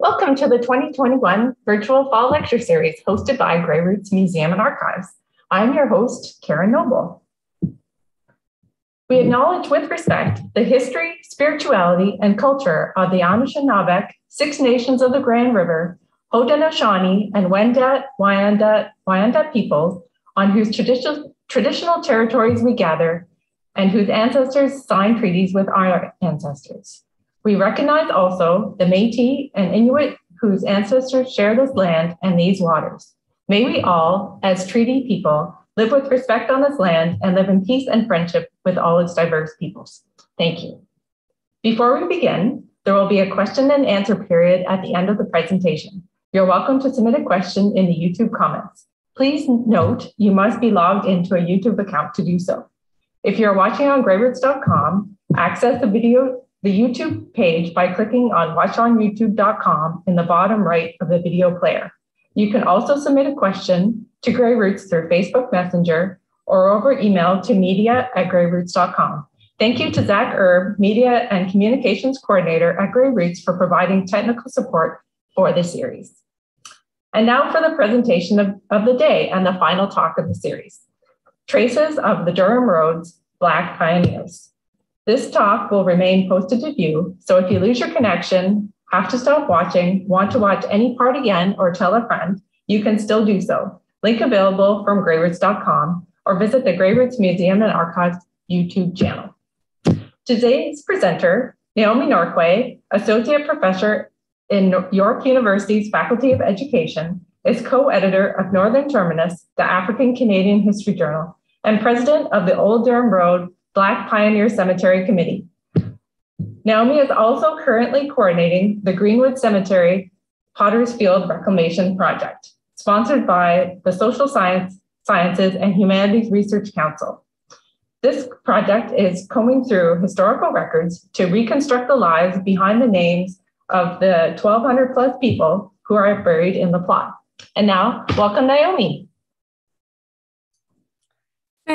Welcome to the 2021 Virtual Fall Lecture Series hosted by Grey Roots Museum and Archives. I'm your host, Karen Noble. We acknowledge with respect the history, spirituality, and culture of the Anishinaabeg, Six Nations of the Grand River, Haudenosaunee, and Wendat, Wyandot, Wyandot peoples on whose traditional, traditional territories we gather and whose ancestors signed treaties with our ancestors. We recognize also the Métis and Inuit whose ancestors share this land and these waters. May we all, as treaty people, live with respect on this land and live in peace and friendship with all its diverse peoples. Thank you. Before we begin, there will be a question and answer period at the end of the presentation. You're welcome to submit a question in the YouTube comments. Please note you must be logged into a YouTube account to do so. If you're watching on greyroots.com, access the video the YouTube page by clicking on watchonyoutube.com in the bottom right of the video player. You can also submit a question to Grey Roots through Facebook Messenger or over email to media at greyroots.com. Thank you to Zach Erb, Media and Communications Coordinator at Grey Roots for providing technical support for the series. And now for the presentation of, of the day and the final talk of the series, Traces of the Durham Roads, Black Pioneers. This talk will remain posted to view, so if you lose your connection, have to stop watching, want to watch any part again, or tell a friend, you can still do so. Link available from greyroots.com or visit the Grey Roots Museum and Archives YouTube channel. Today's presenter, Naomi Norquay, Associate Professor in York University's Faculty of Education, is co-editor of Northern Terminus, the African Canadian History Journal, and president of the Old Durham Road Black Pioneer Cemetery Committee. Naomi is also currently coordinating the Greenwood Cemetery Potter's Field Reclamation Project, sponsored by the Social Science, Sciences and Humanities Research Council. This project is combing through historical records to reconstruct the lives behind the names of the 1,200 plus people who are buried in the plot. And now, welcome Naomi.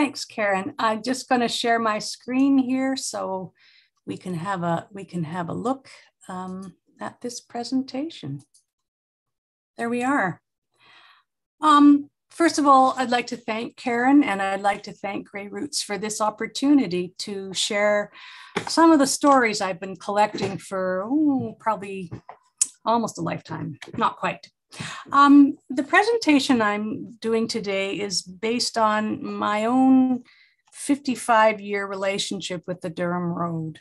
Thanks, Karen. I'm just going to share my screen here so we can have a we can have a look um, at this presentation. There we are. Um, first of all, I'd like to thank Karen and I'd like to thank Grey Roots for this opportunity to share some of the stories I've been collecting for probably almost a lifetime, not quite. Um, the presentation I'm doing today is based on my own 55 year relationship with the Durham Road.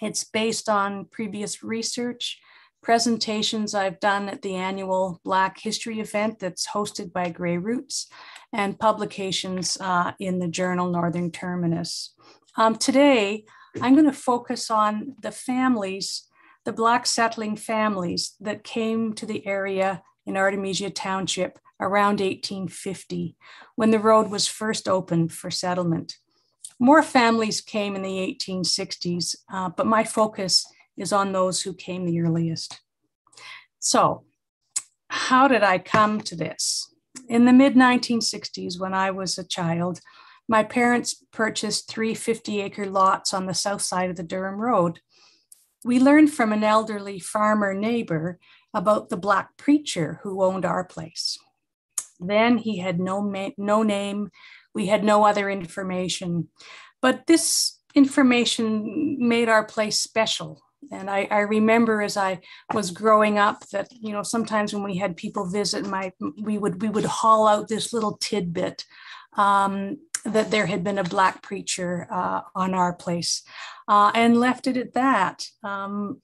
It's based on previous research, presentations I've done at the annual Black History event that's hosted by Grey Roots, and publications uh, in the journal Northern Terminus. Um, today, I'm going to focus on the families the Black settling families that came to the area in Artemisia Township around 1850, when the road was first opened for settlement. More families came in the 1860s, uh, but my focus is on those who came the earliest. So, how did I come to this? In the mid 1960s, when I was a child, my parents purchased three 50 acre lots on the south side of the Durham Road we learned from an elderly farmer neighbor about the black preacher who owned our place. Then he had no, ma- no name, we had no other information, but this information made our place special. And I, I, remember as I was growing up that you know sometimes when we had people visit, my we would we would haul out this little tidbit um, that there had been a black preacher uh, on our place uh, and left it at that. Um,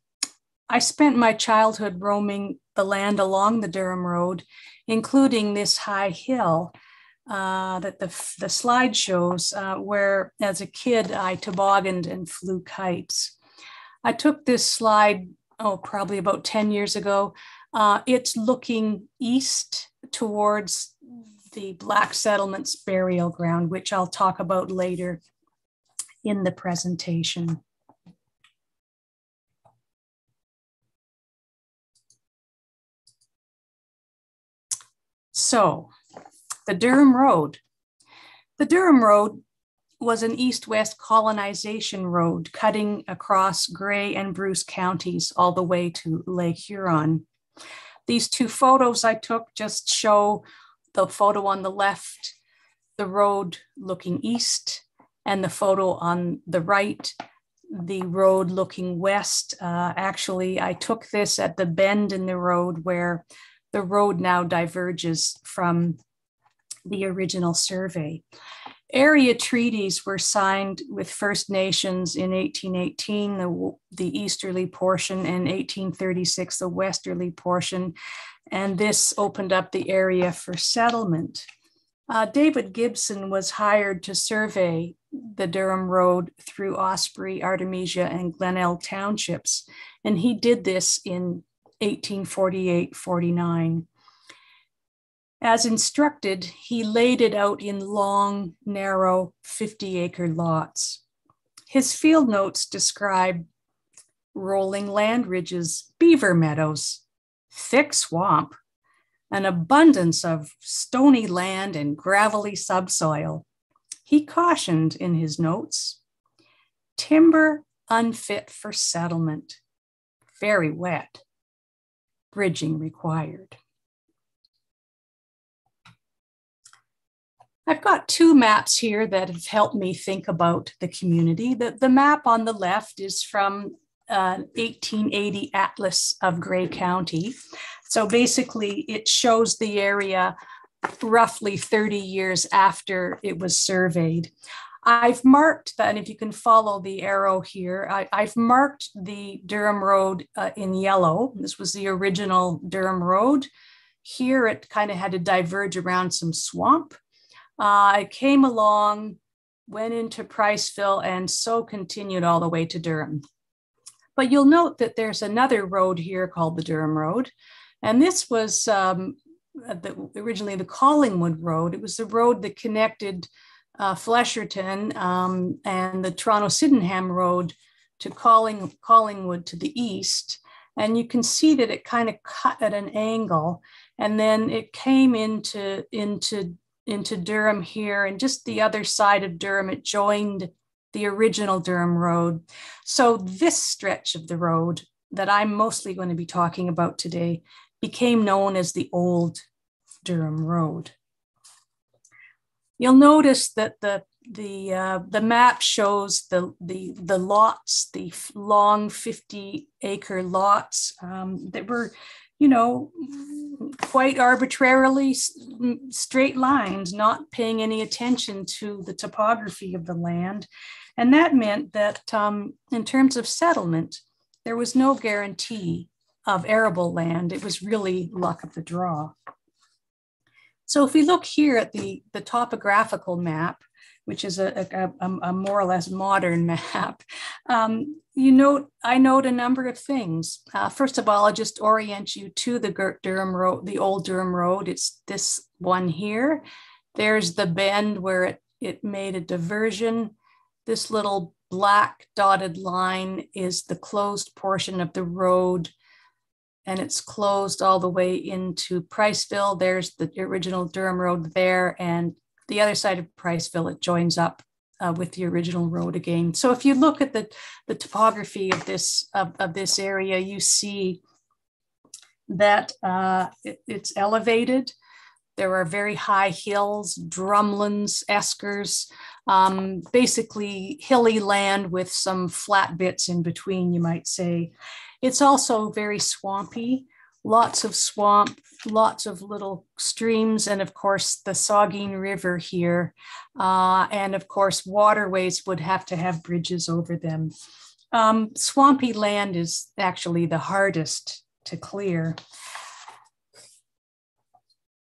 I spent my childhood roaming the land along the Durham Road, including this high hill uh, that the, the slide shows, uh, where as a kid I tobogganed and flew kites. I took this slide, oh, probably about 10 years ago. Uh, it's looking east towards the Black Settlements Burial Ground, which I'll talk about later in the presentation. So, the Durham Road. The Durham Road was an east west colonization road cutting across Grey and Bruce counties all the way to Lake Huron. These two photos I took just show the photo on the left, the road looking east, and the photo on the right, the road looking west. Uh, actually, I took this at the bend in the road where the road now diverges from the original survey. Area treaties were signed with First Nations in 1818, the, the easterly portion, and 1836, the westerly portion, and this opened up the area for settlement. Uh, David Gibson was hired to survey the Durham Road through Osprey, Artemisia, and Glenelg townships, and he did this in 1848 49. As instructed, he laid it out in long, narrow 50 acre lots. His field notes describe rolling land ridges, beaver meadows, thick swamp, an abundance of stony land and gravelly subsoil. He cautioned in his notes timber unfit for settlement, very wet, bridging required. I've got two maps here that have helped me think about the community. The, the map on the left is from uh, 1880 Atlas of Grey County. So basically, it shows the area roughly 30 years after it was surveyed. I've marked that, and if you can follow the arrow here, I, have marked the Durham Road uh, in yellow. This was the original Durham Road. Here it kind of had to diverge around some swamp. Uh, I came along, went into Priceville, and so continued all the way to Durham. But you'll note that there's another road here called the Durham Road. And this was um, the, originally the Collingwood Road. It was the road that connected uh, Flesherton um, and the Toronto Sydenham Road to Colling, Collingwood to the east. And you can see that it kind of cut at an angle. And then it came into, into into Durham here, and just the other side of Durham, it joined the original Durham Road. So, this stretch of the road that I'm mostly going to be talking about today became known as the Old Durham Road. You'll notice that the the uh, the map shows the the the lots, the long 50 acre lots um, that were you know, quite arbitrarily straight lines, not paying any attention to the topography of the land. And that meant that um, in terms of settlement, there was no guarantee of arable land. It was really luck of the draw. So if we look here at the, the topographical map, which is a, a, a, more or less modern map, um, you note I note a number of things. Uh, first of all, I'll just orient you to the Durham Road, the old Durham Road. It's this one here. There's the bend where it, it made a diversion. This little black dotted line is the closed portion of the road and it's closed all the way into Priceville. There's the original Durham Road there, and the other side of Priceville, it joins up uh, with the original road again. So if you look at the, the topography of this, of, of this area, you see that uh, it, it's elevated. There are very high hills, drumlins, eskers, um, basically hilly land with some flat bits in between, you might say. It's also very swampy lots of swamp, lots of little streams, and of course the Saugeen River here. Uh, and of course, waterways would have to have bridges over them. Um, swampy land is actually the hardest to clear.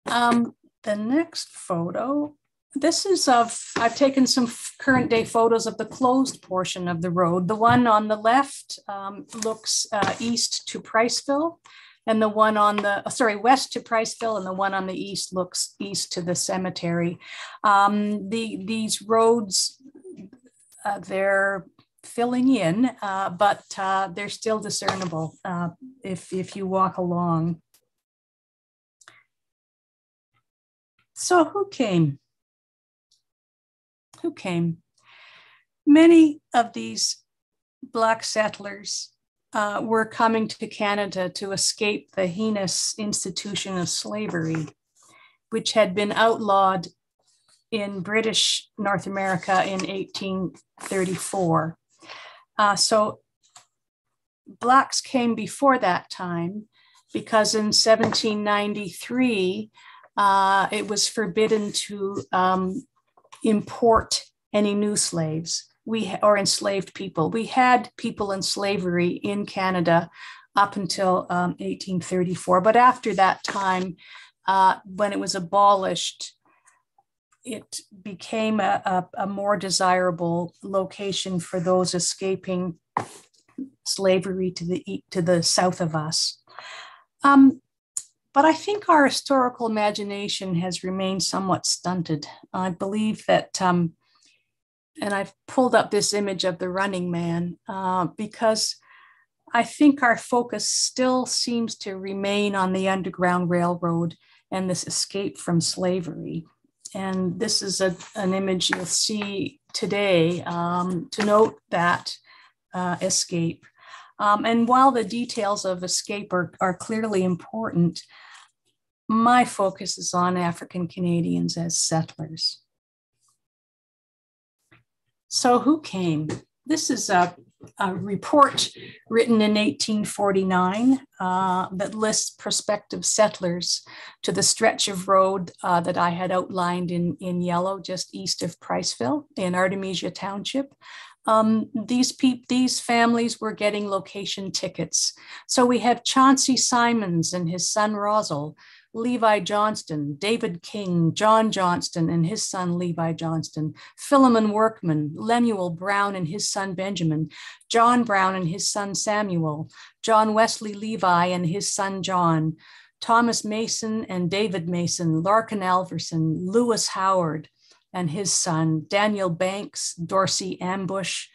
Um, the next photo, this is of, I've taken some current day photos of the closed portion of the road. The one on the left um, looks uh, east to Priceville and the one on the sorry west to Priceville, and the one on the east looks east to the cemetery. Um, the these roads, uh, they're filling in, uh, but uh, they're still discernible uh, if if you walk along. So who came? Who came? Many of these Black settlers uh, were coming to Canada to escape the heinous institution of slavery, which had been outlawed in British North America in 1834. Uh, so Blacks came before that time because in 1793, uh, it was forbidden to um, import any new slaves we or enslaved people. We had people in slavery in Canada up until um, 1834, but after that time, uh, when it was abolished, it became a, a, a, more desirable location for those escaping slavery to the to the south of us. Um, but I think our historical imagination has remained somewhat stunted. I believe that um, and I've pulled up this image of the running man uh, because I think our focus still seems to remain on the Underground Railroad and this escape from slavery. And this is a, an image you'll see today um, to note that uh, escape. Um, and while the details of escape are, are clearly important, my focus is on African Canadians as settlers. So, who came? This is a, a report written in 1849 uh, that lists prospective settlers to the stretch of road uh, that I had outlined in, in yellow just east of Priceville in Artemisia Township. Um, these pe- these families were getting location tickets. So we have Chauncey Simons and his son Rosal, Levi Johnston, David King, John Johnston and his son Levi Johnston, Philemon Workman, Lemuel Brown and his son Benjamin, John Brown and his son Samuel, John Wesley Levi and his son John, Thomas Mason and David Mason, Larkin Alverson, Lewis Howard and his son, Daniel Banks, Dorsey Ambush,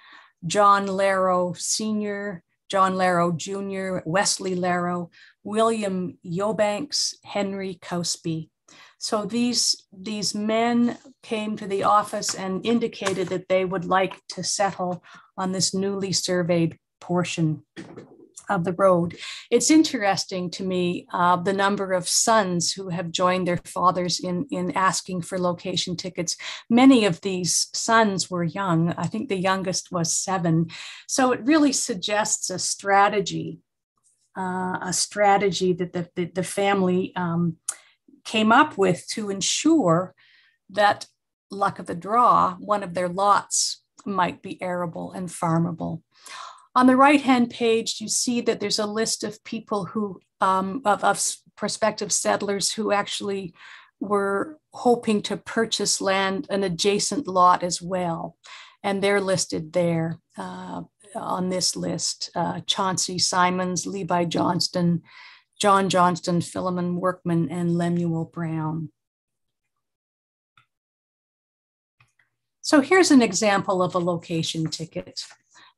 John Larrow Sr., John Larrow Jr., Wesley Larrow, William Eubanks, Henry Cosby. So these, these men came to the office and indicated that they would like to settle on this newly surveyed portion of the road. It's interesting to me uh, the number of sons who have joined their fathers in, in asking for location tickets. Many of these sons were young. I think the youngest was seven. So it really suggests a strategy, uh, a strategy that the, the, the family um, came up with to ensure that luck of the draw, one of their lots might be arable and farmable. On the right hand page, you see that there's a list of people who, um, of, of prospective settlers who actually were hoping to purchase land, an adjacent lot as well. And they're listed there uh, on this list uh, Chauncey Simons, Levi Johnston, John Johnston, Philemon Workman, and Lemuel Brown. So here's an example of a location ticket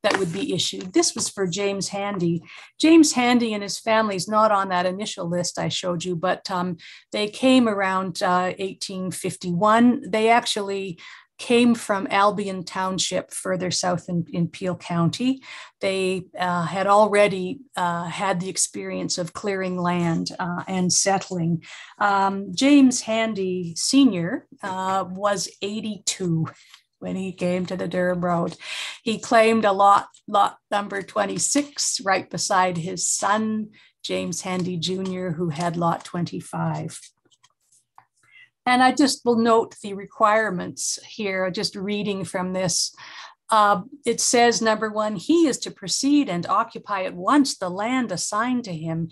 that would be issued. This was for James Handy. James Handy and his family is not on that initial list I showed you, but um, they came around uh, 1851. They actually came from Albion Township, further south in, in Peel County. They uh, had already uh, had the experience of clearing land uh, and settling. Um, James Handy Sr. Uh, was 82 when he came to the Durham Road. He claimed a lot, lot number 26, right beside his son, James Handy Jr., who had lot 25. And I just will note the requirements here, just reading from this. Uh, it says, number one, he is to proceed and occupy at once the land assigned to him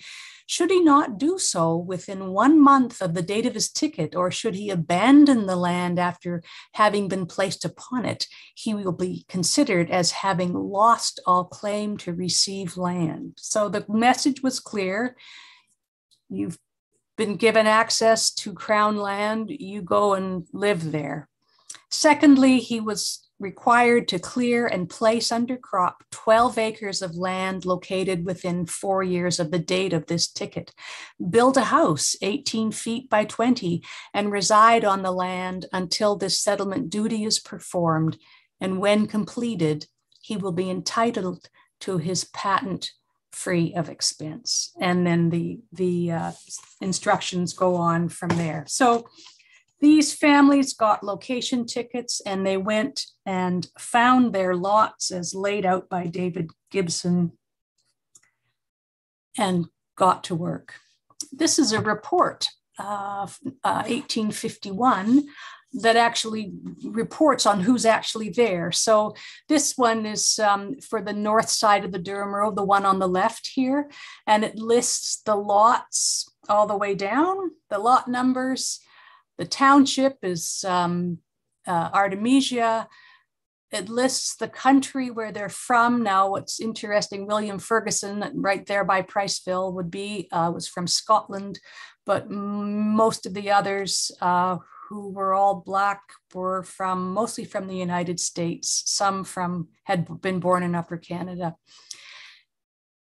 should he not do so within one month of the date of his ticket, or should he abandon the land after having been placed upon it, he will be considered as having lost all claim to receive land. So the message was clear. You've been given access to crown land, you go and live there. Secondly, he was required to clear and place under crop 12 acres of land located within four years of the date of this ticket, build a house 18 feet by 20, and reside on the land until this settlement duty is performed and when completed, he will be entitled to his patent free of expense. And then the, the uh, instructions go on from there. So these families got location tickets and they went and found their lots as laid out by David Gibson and got to work. This is a report of uh, 1851 that actually reports on who's actually there. So this one is um, for the north side of the Durham Road, the one on the left here, and it lists the lots all the way down, the lot numbers. The township is um, uh, Artemisia. It lists the country where they're from. Now, what's interesting, William Ferguson, right there by Priceville, would be uh, was from Scotland, but most of the others uh, who were all black were from mostly from the United States. Some from had been born in Upper Canada.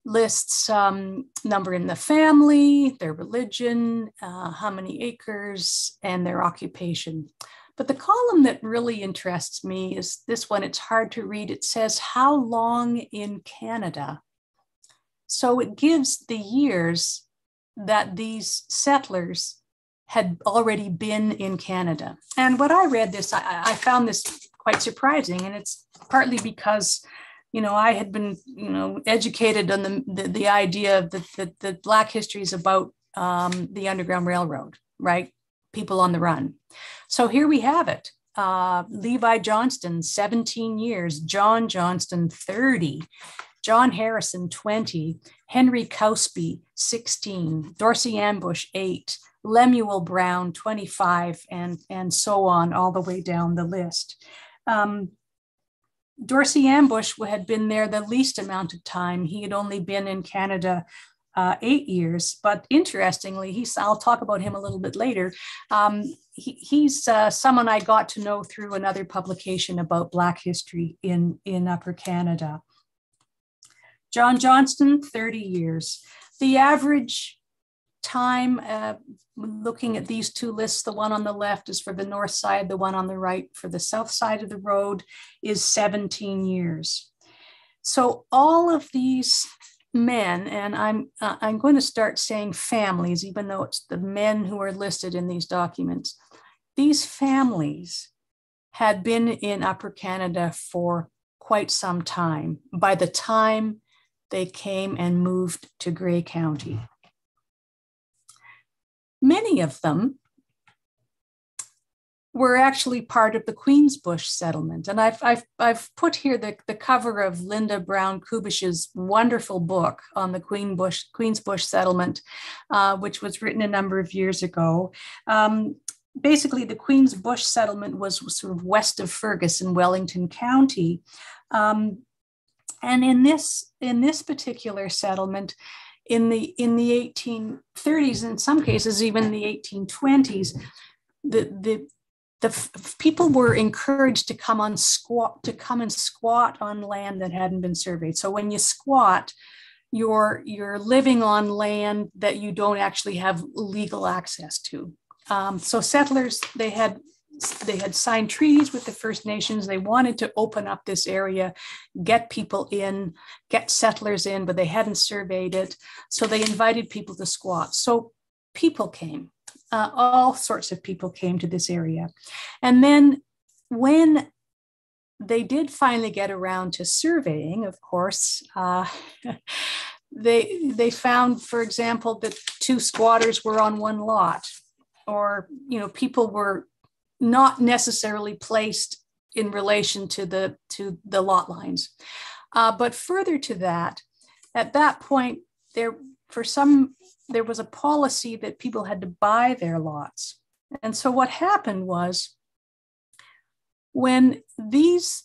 Lists um, number in the family, their religion, uh, how many acres, and their occupation. But the column that really interests me is this one. It's hard to read. It says, How long in Canada? So it gives the years that these settlers had already been in Canada. And when I read this, I, I found this quite surprising. And it's partly because you know, I had been, you know, educated on the the, the idea that that, the, Black history is about um, the Underground Railroad, right? People on the run. So here we have it. Uh, Levi Johnston, 17 years. John Johnston, 30. John Harrison, 20. Henry Cowsby, 16. Dorsey Ambush, 8. Lemuel Brown, 25, and, and so on, all the way down the list. Um, Dorsey Ambush had been there the least amount of time. He had only been in Canada uh, eight years, but interestingly, he's, I'll talk about him a little bit later. Um, he, he's uh, someone I got to know through another publication about Black history in, in Upper Canada. John Johnston, 30 years. The average time uh, looking at these two lists, the one on the left is for the north side, the one on the right for the south side of the road is 17 years. So all of these men, and I'm, uh, I'm going to start saying families, even though it's the men who are listed in these documents, these families had been in Upper Canada for quite some time by the time they came and moved to Grey County. Many of them were actually part of the Queensbush settlement. And I've, I've, I've put here the, the cover of Linda Brown Kubisch's wonderful book on the Queenbush, Queensbush settlement, uh, which was written a number of years ago. Um, basically, the Queensbush settlement was sort of west of Fergus in Wellington County. Um, and in this, in this particular settlement, in the in the 1830s, in some cases even the 1820s, the the the f- people were encouraged to come on squat to come and squat on land that hadn't been surveyed. So when you squat, you're you're living on land that you don't actually have legal access to. Um, so settlers they had they had signed treaties with the First Nations. They wanted to open up this area, get people in, get settlers in, but they hadn't surveyed it. So they invited people to squat. So people came, uh, all sorts of people came to this area. And then when they did finally get around to surveying, of course, uh, they, they found, for example, that two squatters were on one lot or you know people were not necessarily placed in relation to the to the lot lines. Uh, but further to that, at that point, there for some there was a policy that people had to buy their lots. And so what happened was when these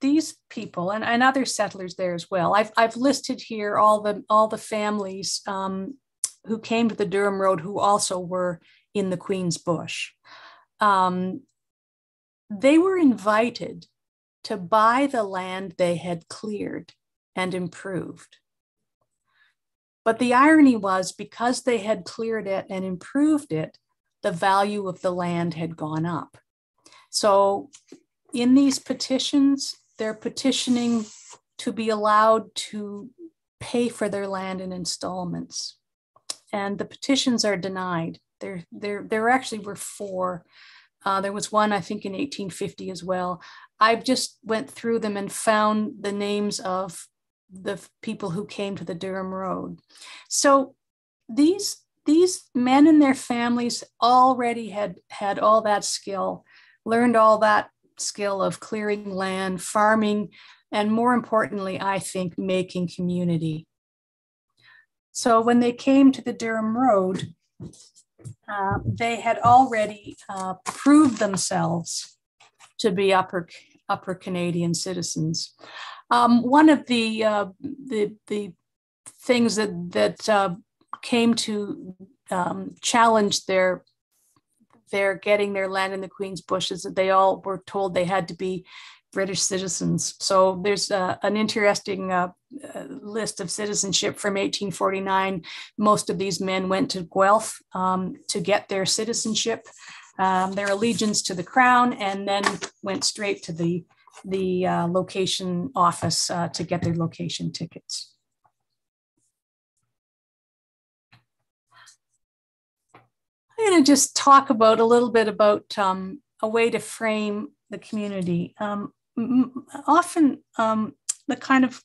these people and, and other settlers there as well, I've, I've listed here all the all the families um, who came to the Durham Road who also were in the Queen's Bush um, they were invited to buy the land they had cleared and improved. But the irony was because they had cleared it and improved it, the value of the land had gone up. So in these petitions, they're petitioning to be allowed to pay for their land in installments. And the petitions are denied. There, there, there actually were four. Uh, there was one, I think, in 1850 as well. I just went through them and found the names of the people who came to the Durham Road. So these these men and their families already had had all that skill, learned all that skill of clearing land, farming, and more importantly, I think making community. So when they came to the Durham Road, uh, they had already uh, proved themselves to be upper upper Canadian citizens. Um, one of the uh, the the things that that uh, came to um, challenge their their getting their land in the Queen's Bush is that they all were told they had to be British citizens. So there's uh, an interesting uh, uh, list of citizenship from 1849. Most of these men went to Guelph um, to get their citizenship, um, their allegiance to the crown, and then went straight to the the uh, location office uh, to get their location tickets. I'm going to just talk about a little bit about um, a way to frame the community. Um, often, um, the kind of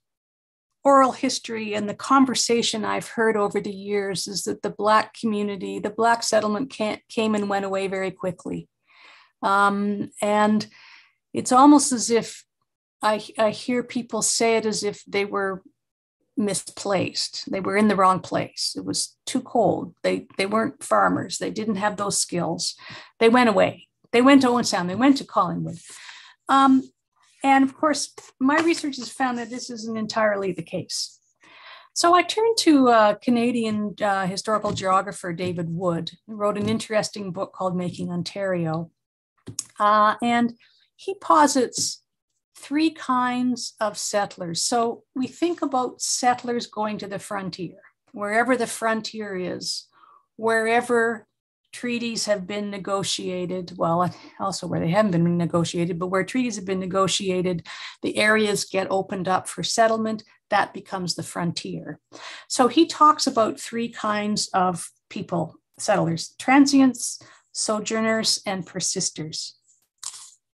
oral history and the conversation I've heard over the years is that the Black community, the Black settlement came and went away very quickly. Um, and it's almost as if I, I hear people say it as if they were misplaced. They were in the wrong place. It was too cold. They they weren't farmers. They didn't have those skills. They went away. They went to Owen Sound. They went to Collingwood. Um, and of course, my research has found that this isn't entirely the case. So I turned to uh, Canadian uh, historical geographer David Wood, who wrote an interesting book called Making Ontario. Uh, and he posits three kinds of settlers. So we think about settlers going to the frontier, wherever the frontier is, wherever treaties have been negotiated, well, also where they haven't been negotiated, but where treaties have been negotiated, the areas get opened up for settlement. That becomes the frontier. So he talks about three kinds of people, settlers transients, sojourners, and persisters.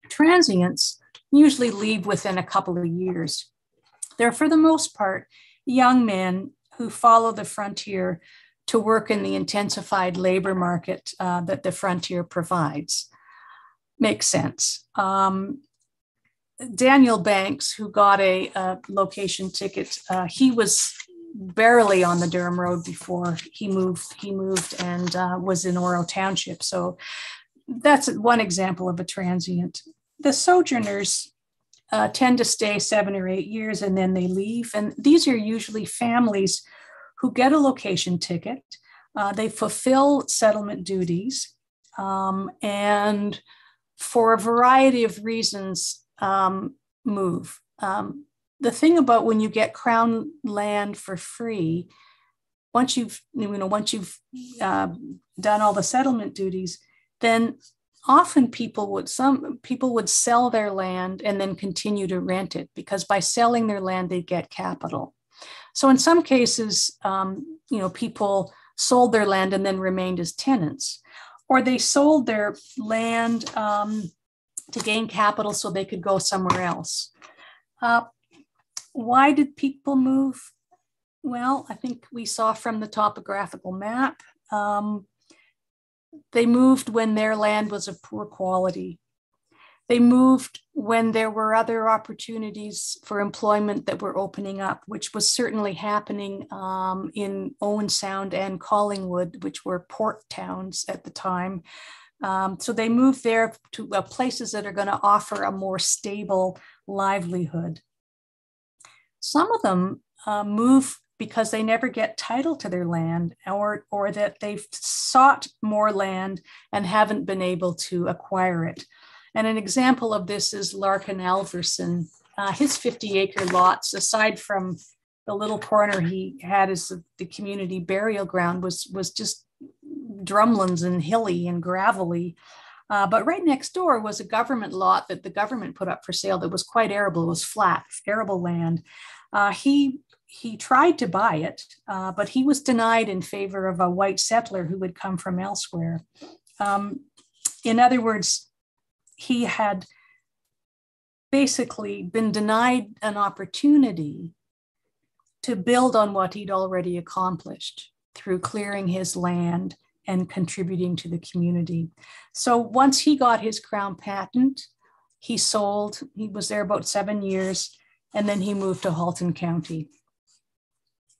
Transients usually leave within a couple of years. They're, for the most part, young men who follow the frontier to work in the intensified labor market uh, that the frontier provides. Makes sense. Um, Daniel Banks, who got a, a location ticket, uh, he was barely on the Durham Road before he moved. He moved and uh, was in Oro Township. So that's one example of a transient the sojourners uh, tend to stay seven or eight years and then they leave. And these are usually families who get a location ticket. Uh, they fulfill settlement duties. Um, and for a variety of reasons, um, move. Um, the thing about when you get crown land for free, once you've you know once you've uh, done all the settlement duties, then often people would some people would sell their land and then continue to rent it because by selling their land they get capital so in some cases um, you know people sold their land and then remained as tenants. Or they sold their land um, to gain capital so they could go somewhere else. Uh, why did people move? Well i think we saw from the topographical map um, they moved when their land was of poor quality. They moved when there were other opportunities for employment that were opening up, which was certainly happening um, in Owen Sound and Collingwood, which were port towns at the time. Um, so they moved there to uh, places that are going to offer a more stable livelihood. Some of them uh, move because they never get title to their land or, or that they've sought more land and haven't been able to acquire it. And an example of this is Larkin Alverson. Uh, his 50 acre lots, aside from the little corner he had as the community burial ground, was, was just drumlins and hilly and gravelly. Uh, but right next door was a government lot that the government put up for sale that was quite arable, it was flat, arable land. Uh, he he tried to buy it, uh, but he was denied in favor of a white settler who would come from elsewhere. Um, in other words, he had basically been denied an opportunity to build on what he'd already accomplished through clearing his land and contributing to the community. So once he got his crown patent, he sold, he was there about seven years, and then he moved to Halton County.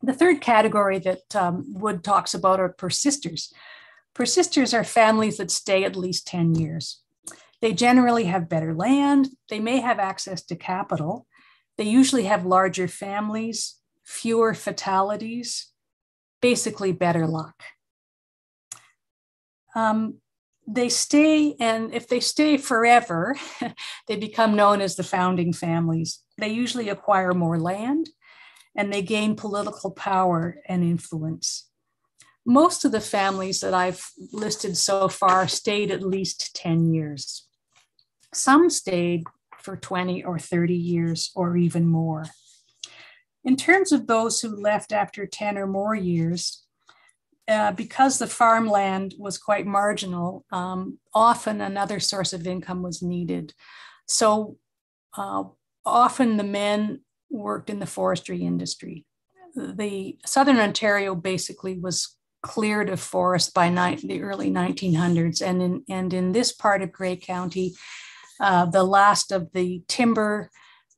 The third category that um, Wood talks about are persisters. Persisters are families that stay at least 10 years. They generally have better land, they may have access to capital, they usually have larger families, fewer fatalities, basically better luck. Um, they stay, and if they stay forever, they become known as the founding families. They usually acquire more land and they gain political power and influence. Most of the families that I've listed so far stayed at least 10 years. Some stayed for 20 or 30 years or even more. In terms of those who left after 10 or more years, uh, because the farmland was quite marginal, um, often another source of income was needed. So uh, often the men worked in the forestry industry. The Southern Ontario basically was cleared of forest by ni- the early 1900s, and in, and in this part of Grey County, uh, the last of the timber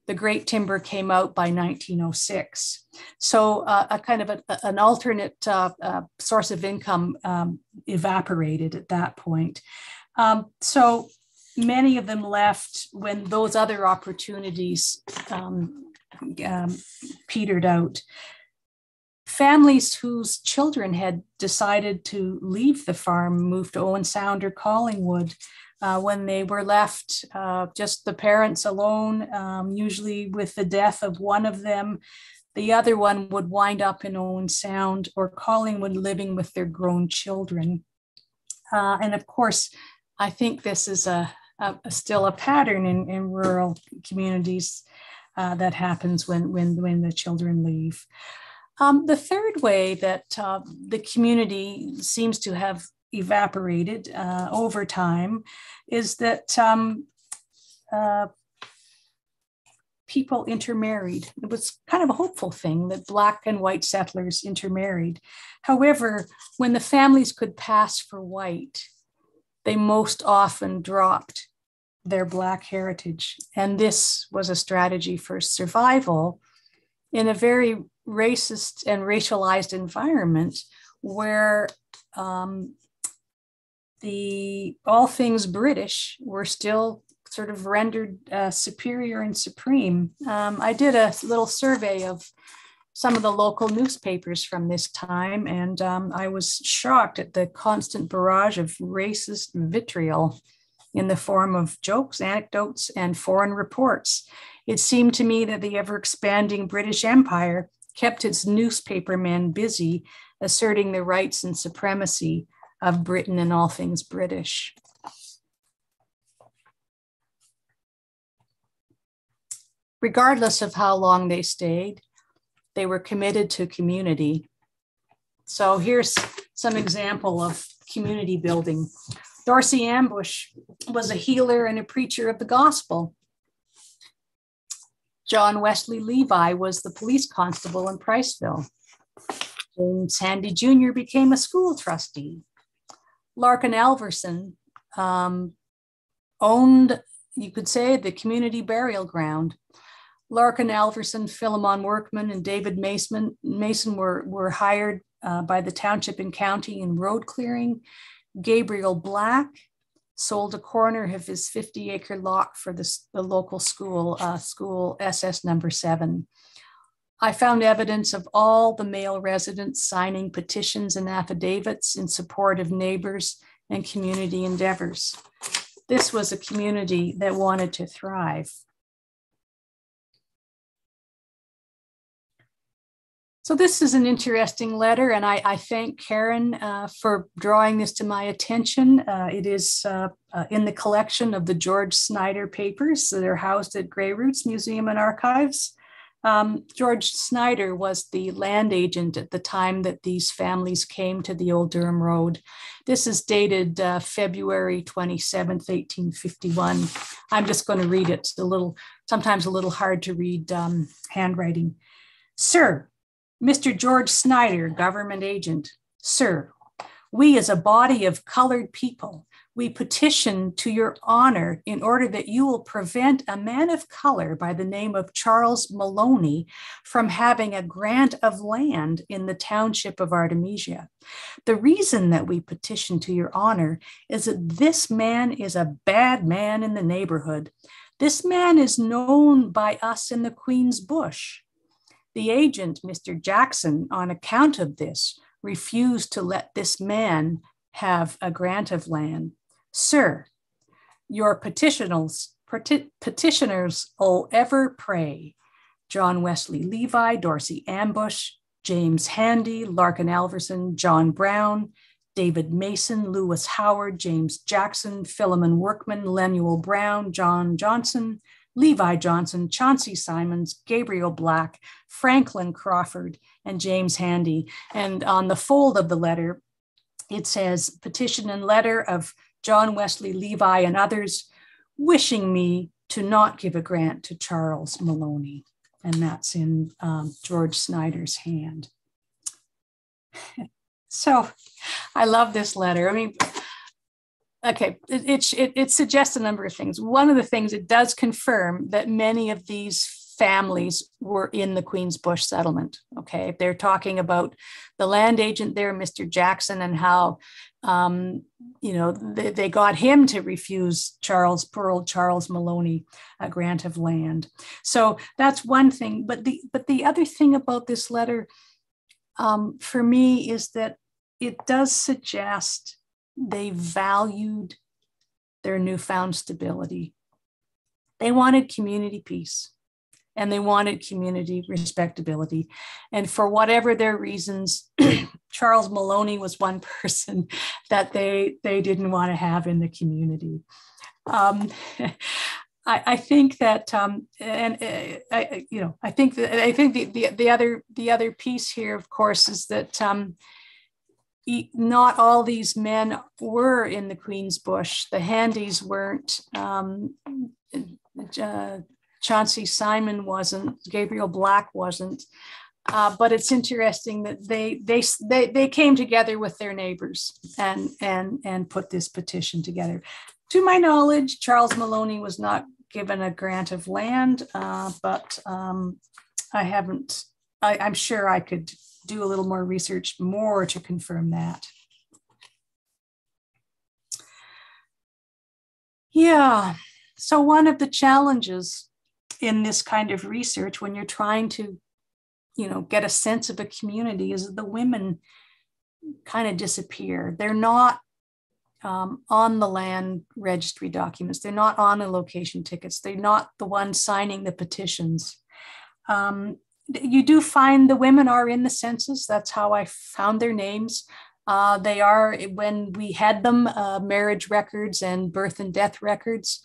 the great timber came out by 1906. So uh, a kind of a, an alternate uh, uh, source of income um, evaporated at that point. Um, so many of them left when those other opportunities um, um petered out. Families whose children had decided to leave the farm, moved to Owen Sound or Collingwood, uh, when they were left uh, just the parents alone, um, usually with the death of one of them. The other one would wind up in Owen Sound or Collingwood living with their grown children. Uh, and of course, I think this is a, a, still a pattern in, in rural communities uh, that happens when, when, when the children leave. Um, the third way that uh, the community seems to have evaporated uh, over time is that um, uh, people intermarried. It was kind of a hopeful thing that Black and white settlers intermarried. However, when the families could pass for white, they most often dropped their Black heritage. And this was a strategy for survival in a very racist and racialized environment where um, the all things British were still sort of rendered uh, superior and supreme. Um, I did a little survey of some of the local newspapers from this time, and um, I was shocked at the constant barrage of racist vitriol in the form of jokes, anecdotes, and foreign reports. It seemed to me that the ever expanding British Empire kept its newspapermen busy asserting the rights and supremacy of Britain and all things British. Regardless of how long they stayed, they were committed to community. So here's some example of community building. Dorsey Ambush was a healer and a preacher of the gospel. John Wesley Levi was the police constable in Priceville. James Handy Jr. became a school trustee. Larkin Alverson um, owned, you could say, the community burial ground. Larkin Alverson, Philemon Workman, and David Mason, Mason were, were hired uh, by the township and county in road clearing. Gabriel Black sold a corner of his 50 acre lot for the, the local school, uh, school SS number seven. I found evidence of all the male residents signing petitions and affidavits in support of neighbors and community endeavors. This was a community that wanted to thrive. So this is an interesting letter, and I, I thank Karen uh, for drawing this to my attention. Uh, it is uh, uh in the collection of the George Snyder papers that are housed at Grey Roots Museum and Archives. Um, George Snyder was the land agent at the time that these families came to the Old Durham Road. This is dated uh, February 27th, 1851. I'm just going to read it. It's a little, sometimes a little hard to read um, handwriting. Sir, Mr. George Snyder, government agent. Sir, we as a body of colored people we petition to your honor in order that you will prevent a man of color by the name of Charles Maloney from having a grant of land in the township of Artemisia. The reason that we petition to your honor is that this man is a bad man in the neighborhood. This man is known by us in the Queen's Bush. The agent, Mr. Jackson, on account of this, refused to let this man have a grant of land. Sir, your petitioners, petitioners will ever pray. John Wesley Levi, Dorsey Ambush, James Handy, Larkin Alverson, John Brown, David Mason, Lewis Howard, James Jackson, Philemon Workman, Lemuel Brown, John Johnson, Levi Johnson, Chauncey Simons, Gabriel Black, Franklin Crawford, and James Handy. And on the fold of the letter, it says petition and letter of John Wesley Levi, and others, wishing me to not give a grant to Charles Maloney. And that's in um, George Snyder's hand. so I love this letter. I mean, okay, it, it, it, suggests a number of things. One of the things it does confirm that many of these families were in the Queen's Bush settlement. Okay, they're talking about the land agent there, Mr. Jackson, and how um, you know, they, they, got him to refuse Charles Pearl, Charles Maloney a grant of land. So that's one thing. But the but the other thing about this letter, um, for me, is that it does suggest they valued their newfound stability. They wanted community peace and they wanted community respectability. And for whatever their reasons, Charles Maloney was one person that they they didn't want to have in the community. Um, I, think that, um, and uh, I, you know, I think that I think the, the, the other the other piece here, of course, is that um, not all these men were in the Queen's Bush. The Handys weren't. Um, uh, Chauncey Simon wasn't, Gabriel Black wasn't. Uh, but it's interesting that they, they they they came together with their neighbors and and and put this petition together. To my knowledge, Charles Maloney was not given a grant of land, uh, but um, I haven't. I, I'm sure I could do a little more research more to confirm that. Yeah. So one of the challenges in this kind of research when you're trying to you know get a sense of a community is that the women kind of disappear. They're not um, on the land registry documents. They're not on the location tickets. They're not the ones signing the petitions. Um, you do find the women are in the census. That's how i found their names. Uh, they are when we had them uh, marriage records and birth and death records.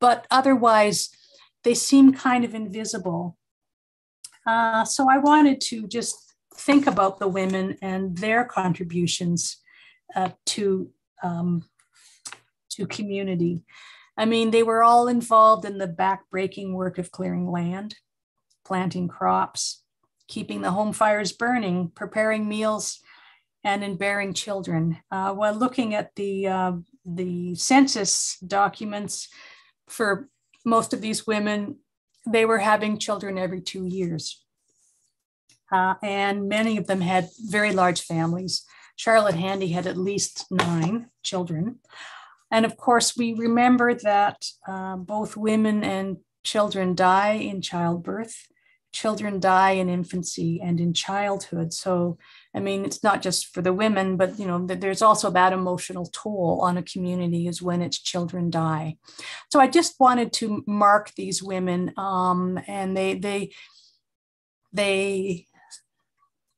But otherwise they seem kind of invisible. Uh, so I wanted to just think about the women and their contributions uh, to, um, to community. I mean, they were all involved in the backbreaking work of clearing land, planting crops, keeping the home fires burning, preparing meals, and in bearing children. Uh, while looking at the, uh, the census documents for most of these women, they were having children every two years. Uh, and many of them had very large families. Charlotte Handy had at least nine children. And of course, we remember that uh, both women and children die in childbirth, children die in infancy and in childhood. So I mean, it's not just for the women, but you know, there's also that emotional toll on a community is when its children die. So I just wanted to mark these women, um, and they they they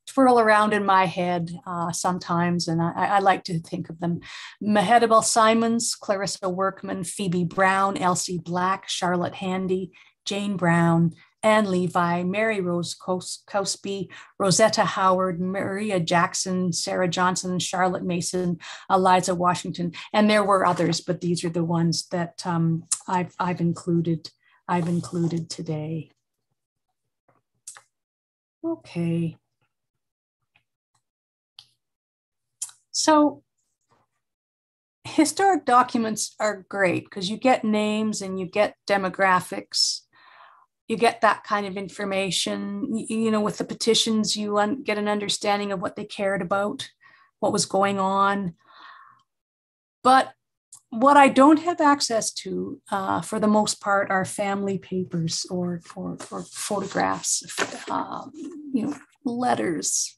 twirl around in my head uh, sometimes, and I, I, like to think of them. Mehetabel Simons, Clarissa Workman, Phoebe Brown, Elsie Black, Charlotte Handy, Jane Brown, Anne Levi, Mary Rose Cosby, Rosetta Howard, Maria Jackson, Sarah Johnson, Charlotte Mason, Eliza Washington, and there were others, but these are the ones that um, I've, I've included. I've included today. Okay. So historic documents are great because you get names and you get demographics you get that kind of information you, you know with the petitions you un- get an understanding of what they cared about what was going on. But what i don't have access to uh, for the most part are family papers or, or, or photographs um, you know letters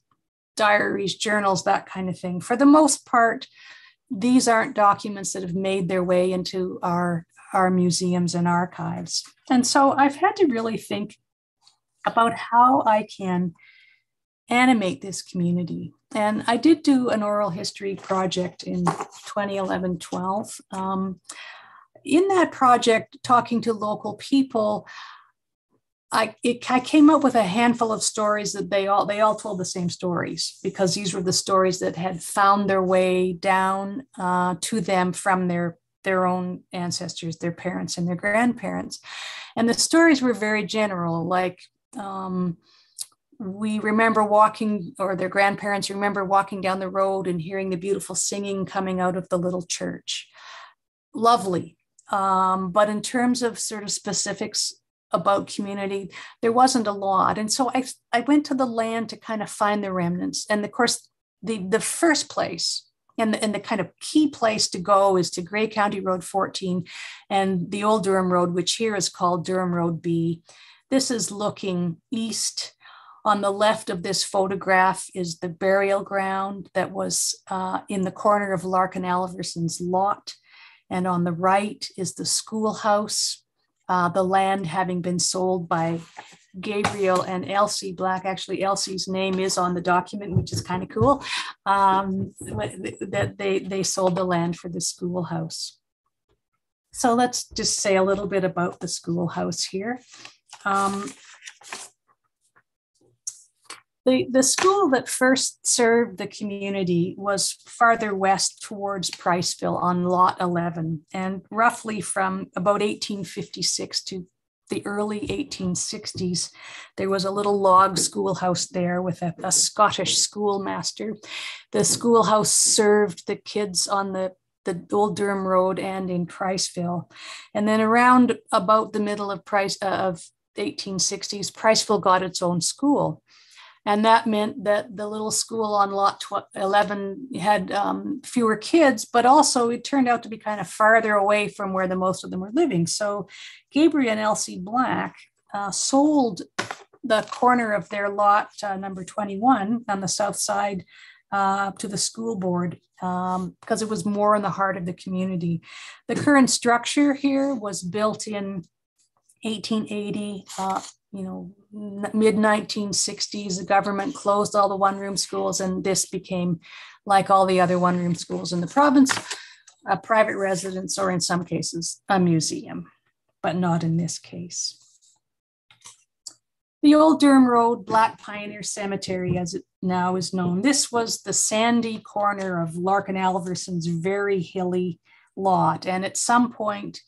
diaries journals that kind of thing. For the most part these aren't documents that have made their way into our our museums and archives. And so I've had to really think about how I can animate this community. And I did do an oral history project in 2011 12. Um, in that project, talking to local people, I, it, I came up with a handful of stories that they all they all told the same stories because these were the stories that had found their way down uh, to them from their their own ancestors, their parents and their grandparents. And the stories were very general, like um, we remember walking, or their grandparents remember walking down the road and hearing the beautiful singing coming out of the little church. Lovely. Um, but in terms of sort of specifics about community, there wasn't a lot. And so I, I went to the land to kind of find the remnants. And of course, the, the first place and the, and the kind of key place to go is to Grey County Road 14 and the old Durham Road, which here is called Durham Road B. This is looking east. On the left of this photograph is the burial ground that was uh, in the corner of Larkin Alverson's lot. And on the right is the schoolhouse, uh, the land having been sold by Gabriel and Elsie Black. Actually, Elsie's name is on the document, which is kind of cool. Um, that they they sold the land for the schoolhouse. So let's just say a little bit about the schoolhouse here. Um, the, the school that first served the community was farther west towards Priceville on Lot 11, and roughly from about 1856 to the early 1860s, there was a little log schoolhouse there with a, a Scottish schoolmaster. The schoolhouse served the kids on the the old Durham Road and in Priceville. And then around about the middle of Price uh, of 1860s, Priceville got its own school. And that meant that the little school on lot 11 had um, fewer kids, but also it turned out to be kind of farther away from where the most of them were living. So Gabriel and Elsie Black uh, sold the corner of their lot uh, number 21 on the south side uh, to the school board um, because it was more in the heart of the community. The current structure here was built in 1880. Uh, you know, mid 1960s, the government closed all the one room schools, and this became, like all the other one room schools in the province, a private residence, or in some cases, a museum, but not in this case. The old Durham Road Black Pioneer Cemetery, as it now is known, this was the sandy corner of Larkin Alverson's very hilly lot. And at some point,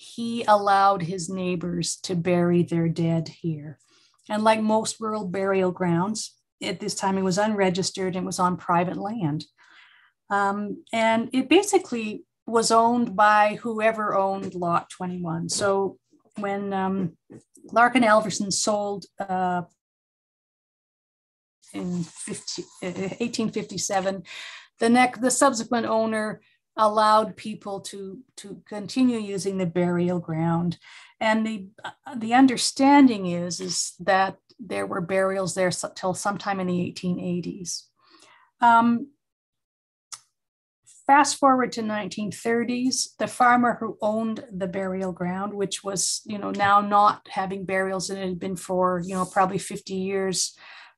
he allowed his neighbors to bury their dead here. And like most rural burial grounds, at this time it was unregistered and was on private land. Um, and it basically was owned by whoever owned Lot 21. So when um, Larkin Alverson sold uh, in 50, 1857, uh, the, next, the subsequent owner allowed people to, to continue using the burial ground. And the, the understanding is, is that there were burials there till sometime in the 1880s. Um, fast forward to 1930s, the farmer who owned the burial ground, which was, you know, now not having burials and it had been for, you know, probably 50 years,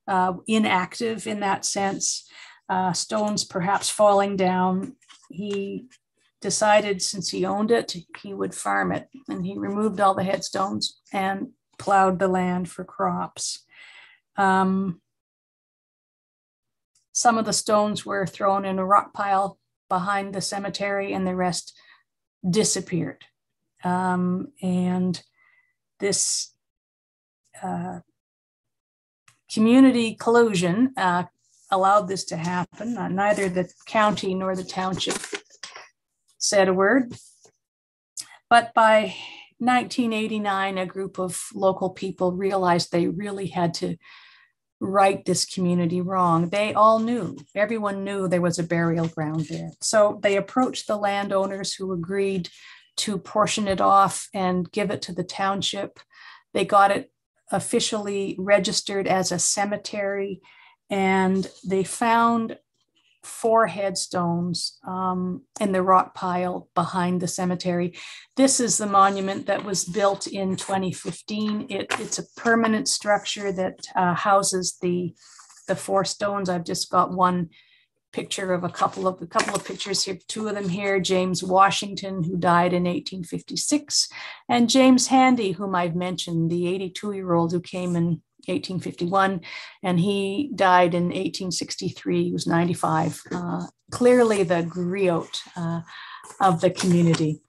uh, inactive in that sense, uh, stones perhaps falling down. He decided since he owned it, he would farm it and he removed all the headstones and plowed the land for crops. Um, some of the stones were thrown in a rock pile behind the cemetery and the rest disappeared. Um, and this uh, community collusion uh, allowed this to happen. Uh, neither the county nor the township said a word. But by 1989, a group of local people realized they really had to right this community wrong. They all knew, everyone knew there was a burial ground there. So they approached the landowners who agreed to portion it off and give it to the township. They got it officially registered as a cemetery and they found four headstones um, in the rock pile behind the cemetery. This is the monument that was built in 2015. It, it's a permanent structure that uh, houses the, the four stones. I've just got one picture of a couple of a couple of pictures here two of them here james washington who died in 1856 and james handy whom i've mentioned the 82 year old who came in 1851, and he died in 1863. He was 95. Uh, clearly, the griot uh, of the community.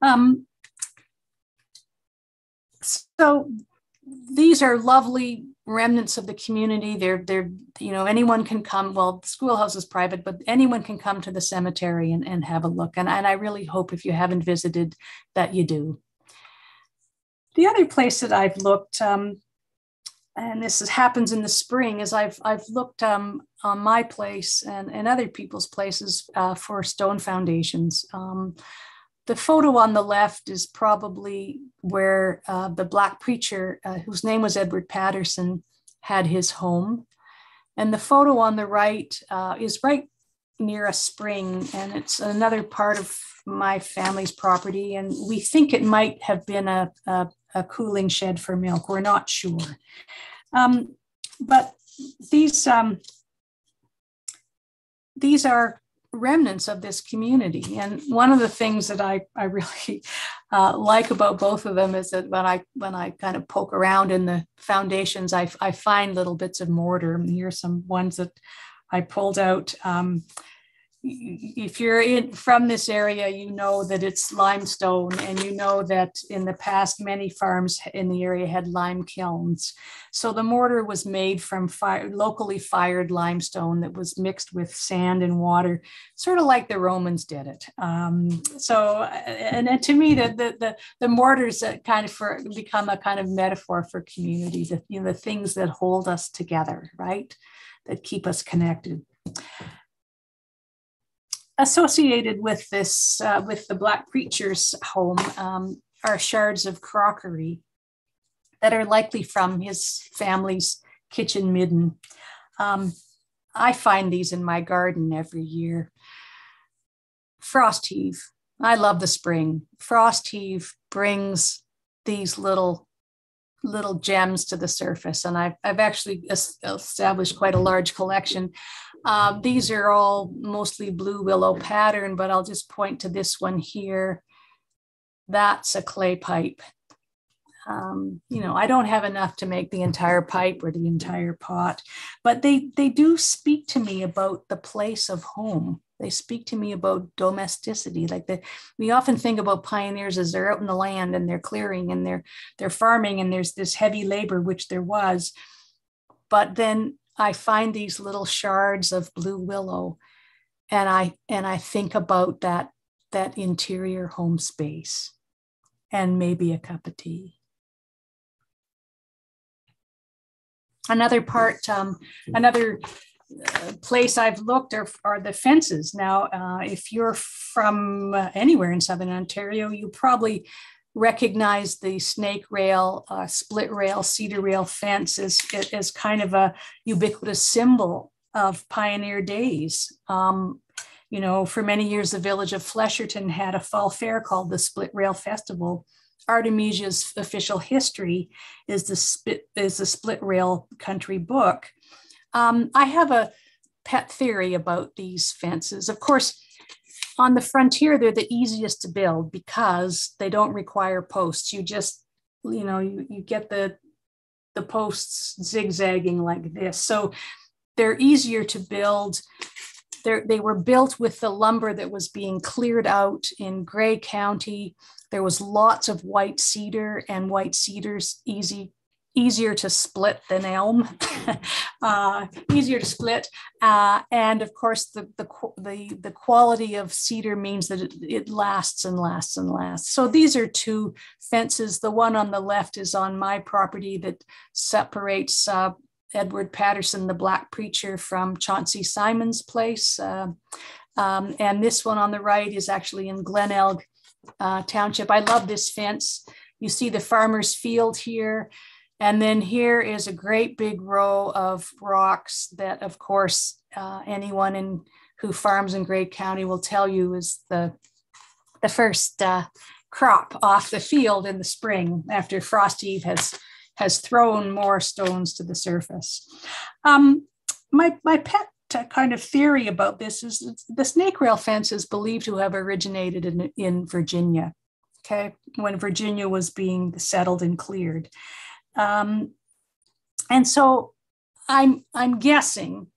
Um, so these are lovely remnants of the community. They're they're you know anyone can come. Well, the schoolhouse is private, but anyone can come to the cemetery and, and have a look. And, and I really hope if you haven't visited that you do. The other place that I've looked, um, and this is, happens in the spring as I've I've looked um, on my place and, and other people's places uh, for stone foundations. Um, the photo on the left is probably where uh, the black preacher, uh, whose name was Edward Patterson, had his home, and the photo on the right uh, is right near a spring, and it's another part of my family's property, and we think it might have been a, a a cooling shed for milk. We're not sure. Um, but these, um, these are remnants of this community. And one of the things that I, I really uh, like about both of them is that when I when I kind of poke around in the foundations, I, I find little bits of mortar. And here's some ones that I pulled out. Um, if you're in from this area, you know that it's limestone, and you know that in the past, many farms in the area had lime kilns. So the mortar was made from fire, locally fired limestone that was mixed with sand and water, sort of like the Romans did it. Um, so, and, and, to me, the the the, the mortars kind of for become a kind of metaphor for community, the you know the things that hold us together, right, that keep us connected associated with this, uh, with the Black preacher's home, um, are shards of crockery that are likely from his family's kitchen midden. Um, I find these in my garden every year. Frost heave. I love the spring. Frost heave brings these little little gems to the surface, and I've, I've actually established quite a large collection. Um, these are all mostly blue willow pattern, but I'll just point to this one here. That's a clay pipe. Um, you know, I don't have enough to make the entire pipe or the entire pot, but they they do speak to me about the place of home. They speak to me about domesticity. Like the, we often think about pioneers as they're out in the land and they're clearing and they're they're farming and there's this heavy labor, which there was. But then I find these little shards of blue willow and I and I think about that that interior home space and maybe a cup of tea. Another part, um, another uh, place I've looked are, are the fences. Now, uh, if you're from uh, anywhere in Southern Ontario, you probably recognize the snake rail, uh, split rail, cedar rail fence as, as kind of a ubiquitous symbol of pioneer days. Um, you know, for many years, the village of Flesherton had a fall fair called the Split Rail Festival. Artemisia's official history is the split, is the split rail country book. Um, I have a pet theory about these fences. Of course, on the frontier, they're the easiest to build because they don't require posts. You just, you know, you, you get the the posts zigzagging like this. So they're easier to build. They're, they were built with the lumber that was being cleared out in Grey County. There was lots of white cedar and white cedars easy easier to split than elm, uh, easier to split. Uh, and of course, the, the, the, the, quality of cedar means that it, it, lasts and lasts and lasts. So these are two fences. The one on the left is on my property that separates uh, Edward Patterson, the Black Preacher, from Chauncey Simon's place. Uh, um, and this one on the right is actually in Glenelg uh, Township. I love this fence. You see the farmer's field here. And then here is a great big row of rocks that, of course, uh, anyone in who farms in Grey County will tell you is the, the first uh, crop off the field in the spring after frost heave has, has thrown more stones to the surface. Um, my, my pet kind of theory about this is the snake rail fence is believed to have originated in, in Virginia, okay, when Virginia was being settled and cleared. Um, and so I'm, I'm guessing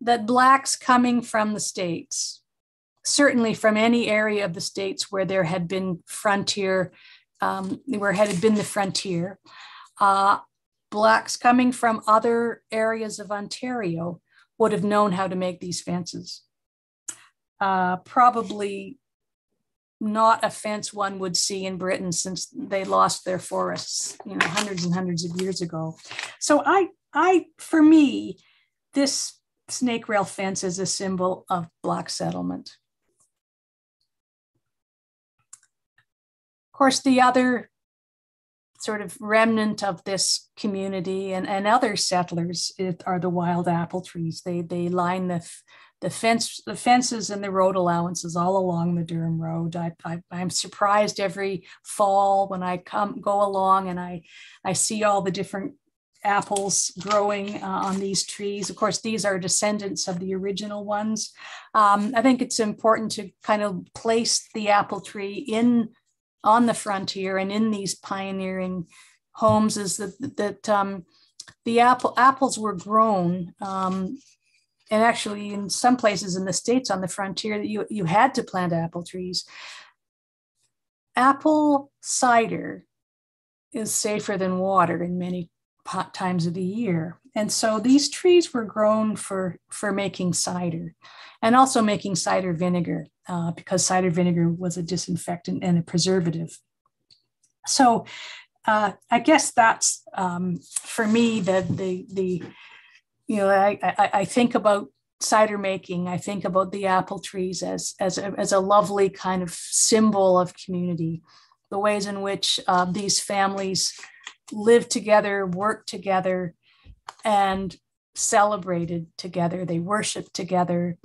that Blacks coming from the States, certainly from any area of the States where there had been frontier, um, where had been the frontier, uh, Blacks coming from other areas of Ontario would have known how to make these fences. Uh, probably not a fence one would see in Britain since they lost their forests, you know, hundreds and hundreds of years ago. So I, I, for me, this snake rail fence is a symbol of black settlement. Of course, the other sort of remnant of this community and, and other settlers are the wild apple trees. They, they line the, the fence the fences and the road allowances all along the Durham Road. I, I, am surprised every fall when I come go along and I I see all the different apples growing uh, on these trees. Of course, these are descendants of the original ones. Um, I think it's important to kind of place the apple tree in on the frontier and in these pioneering homes is that that um, the apple apples were grown um, and actually in some places in the states on the frontier you, you had to plant apple trees. Apple cider is safer than water in many times of the year. And so these trees were grown for for making cider and also making cider vinegar uh, because cider vinegar was a disinfectant and a preservative so uh, i guess that's um, for me the the the you know, I, I, I think about cider making. I think about the apple trees as as a, as a lovely kind of symbol of community. The ways in which uh, these families lived together, worked together, and celebrated together. They worshiped together.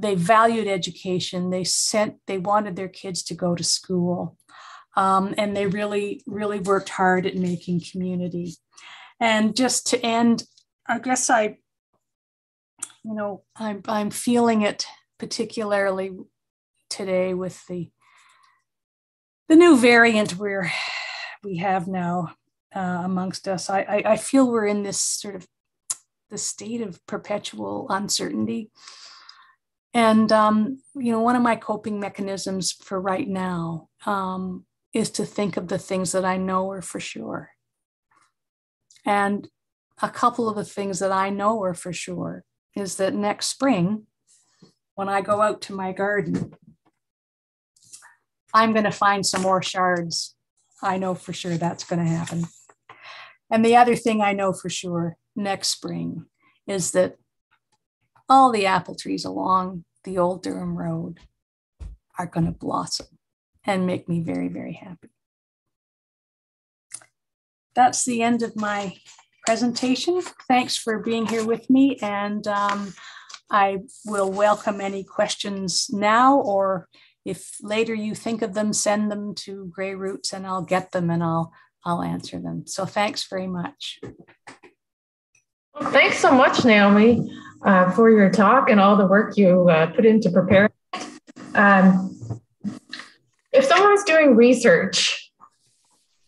They valued education. They sent. They wanted their kids to go to school, um, and they really, really worked hard at making community. And just to end, I guess I you know, I'm I'm feeling it particularly today with the the new variant we're we have now uh, amongst us. I, I, I feel we're in this sort of the state of perpetual uncertainty. And um, you know, one of my coping mechanisms for right now um, is to think of the things that I know are for sure. And a couple of the things that I know are for sure is that next spring, when I go out to my garden, I'm going to find some more shards. I know for sure that's going to happen. And the other thing I know for sure next spring is that all the apple trees along the old Durham Road are going to blossom and make me very, very happy. That's the end of my presentation. Thanks for being here with me. And um, I will welcome any questions now or if later you think of them, send them to Grey Roots and I'll get them and I'll I'll answer them. So thanks very much. Thanks so much, Naomi, uh, for your talk and all the work you uh, put into preparing. Um, if someone's doing research,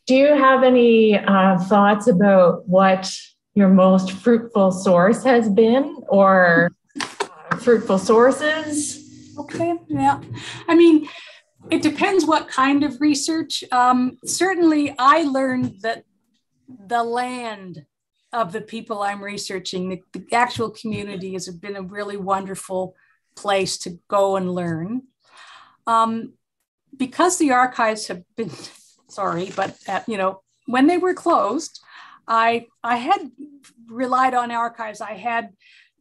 do you have any uh, thoughts about what your most fruitful source has been or uh, fruitful sources? Okay, yeah. I mean, it depends what kind of research. Um, certainly, I learned that the land of the people I'm researching, the, the actual community has been a really wonderful place to go and learn. Um, because the archives have been, sorry, but at, you know, when they were closed, I I had relied on archives. I had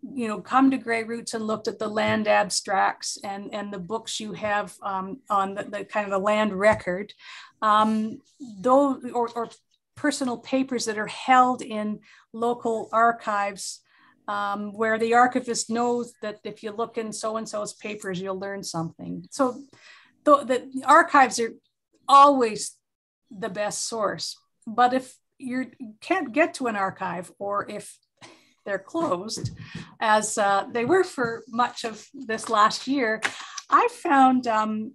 you know come to Grey Roots and looked at the land abstracts and and the books you have um, on the, the, kind of the land record um, those or, or personal papers that are held in local archives um, where the archivist knows that if you look in so and so's papers you'll learn something. So the, the archives are always the best source. But if you can't get to an archive or if they're closed, as uh, they were for much of this last year, I found um,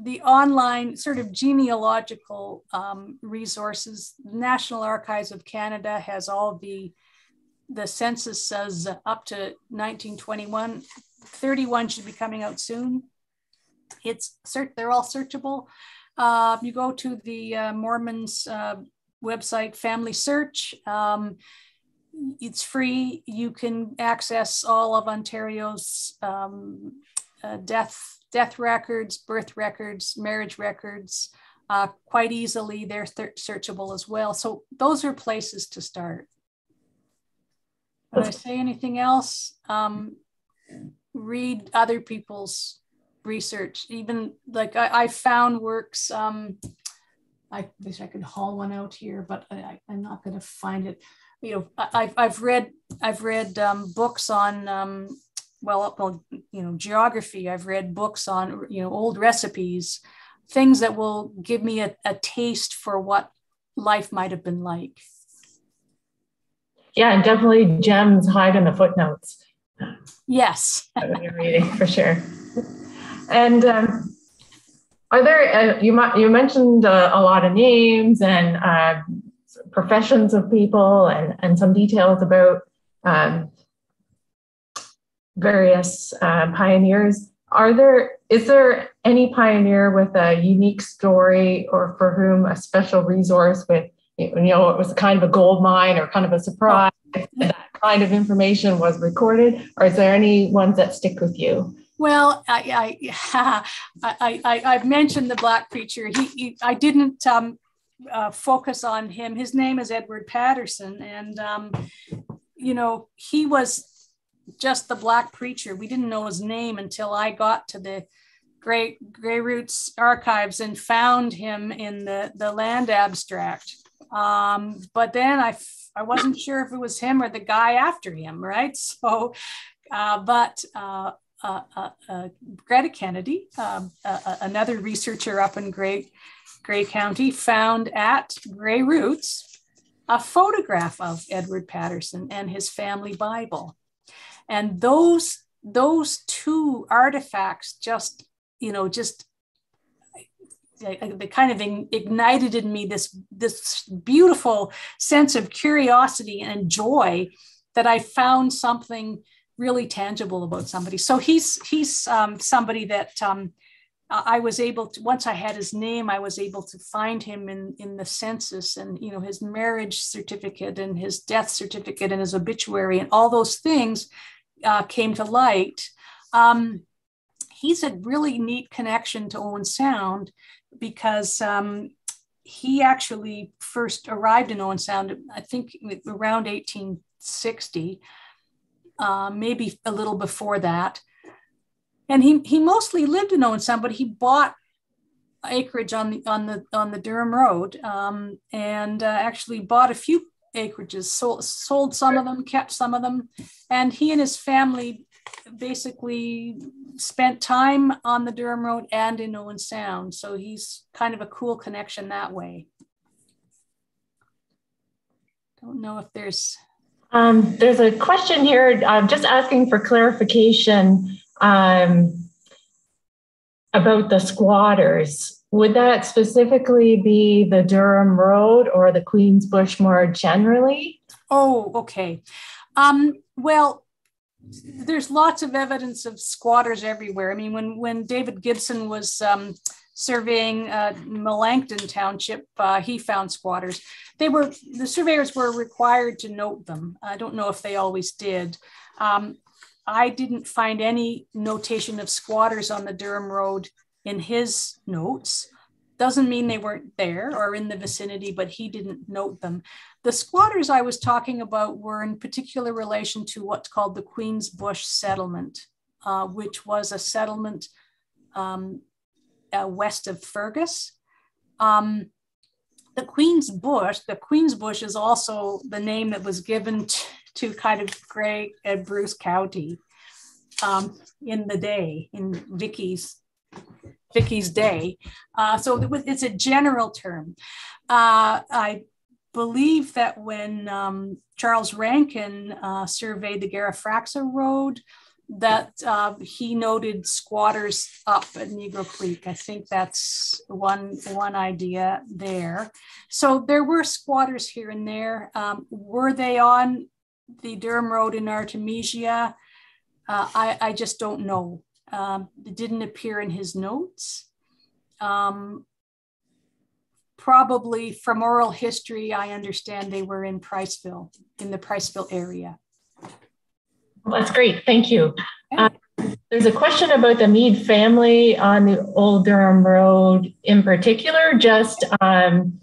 the online sort of genealogical um, resources. National Archives of Canada has all the the census says up to 1921. 31 should be coming out soon. It's they're all searchable. Uh, you go to the uh, Mormons uh, website, Family Search. Um, it's free. You can access all of Ontario's um, uh, death death records, birth records, marriage records uh, quite easily. They're th- searchable as well. So those are places to start. Did I say anything else? Um, read other people's research. Even like I, I found works. Um, I wish I could haul one out here, but I, am not going to find it you know, I've, I've read, I've read um, books on, well, well, you know, geography. I've read books on, you know, old recipes, things that will give me a, a taste for what life might have been like. Yeah, and definitely gems hide in the footnotes. Yes. reading for sure. And um, are there, uh, you, you mentioned uh, a lot of names and uh, professions of people and, and some details about um, various uh, pioneers. Are there is there any pioneer with a unique story or for whom a special resource with you know it was kind of a gold mine or kind of a surprise that kind of information was recorded or is there any ones that stick with you well, I, I, I, I, have mentioned the black preacher. He, he I didn't um, uh, focus on him. His name is Edward Patterson, and um, you know he was just the black preacher. We didn't know his name until I got to the Great Grey Roots archives and found him in the the land abstract. Um, but then I I wasn't sure if it was him or the guy after him, right? So, uh, but uh, uh, uh, uh Greta Kennedy, um, another researcher up in Great Grey County, found at Grey Roots a photograph of Edward Patterson and his family Bible. And those, those two artifacts just, you know, just they kind of ignited in me this this beautiful sense of curiosity and joy that I found something really tangible about somebody. So he's he's um, somebody that um, I was able to once I had his name, I was able to find him in in the census and you know his marriage certificate and his death certificate and his obituary and all those things uh, came to light. Um, he's a really neat connection to Owen Sound because um, he actually first arrived in Owen Sound, I think around 1860, uh, maybe a little before that and he he mostly lived in Owen Sound, but he bought acreage on the on the on the Durham Road, um, and uh, actually bought a few acreages, sold sold some of them, kept some of them, and he and his family basically spent time on the Durham Road and in Owen Sound. So he's kind of a cool connection that way. Don't know if there's. Um, there's a question here, uh, just asking for clarification um, about the squatters. Would that specifically be the Durham Road or the Queen's Bush more generally? Oh, okay. Um, well, there's lots of evidence of squatters everywhere. I mean, when when David Gibson was um, surveying uh, Melancthon Township, uh, he found squatters. They were the surveyors were required to note them. I don't know if they always did. Um, I didn't find any notation of squatters on the Durham Road in his notes. Doesn't mean they weren't there or in the vicinity, but he didn't note them. The squatters I was talking about were in particular relation to what's called the Queen's Bush settlement, uh, which was a settlement um, uh, west of Fergus. Um, the Queen's Bush, the Queen's Bush is also the name that was given to, kind of Grey and Bruce County um, in the day, in Vicky's Vicky's day. Uh, so it's a general term. Uh, I believe that when um, Charles Rankin uh, surveyed the Garafraxa Road, that uh, he noted squatters up at Negro Creek. I think that's one one idea there. So there were squatters here and there. Um, were they on the Durham Road in Artemisia? Uh, I, I just don't know. Um, it didn't appear in his notes. Um, probably from oral history, I understand they were in Priceville, in the Priceville area. Well, that's great. Thank you. Uh, there's a question about the Mead family on the Old Durham Road in particular, just um,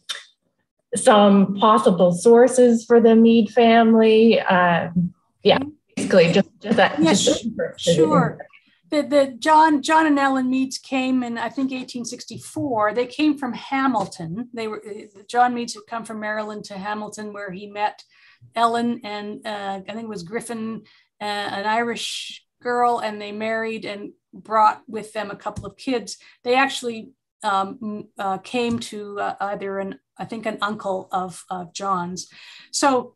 some possible sources for the Mead family. Uh, yeah, basically just, just that. Yeah, just sure the, the John John and Ellen Meads came in I think 1864. They came from Hamilton. They were John Meads had come from Maryland to Hamilton where he met Ellen and uh, I think it was Griffin, uh, an Irish girl, and they married and brought with them a couple of kids. They actually um, uh, came to uh, either an I think an uncle of, John's. So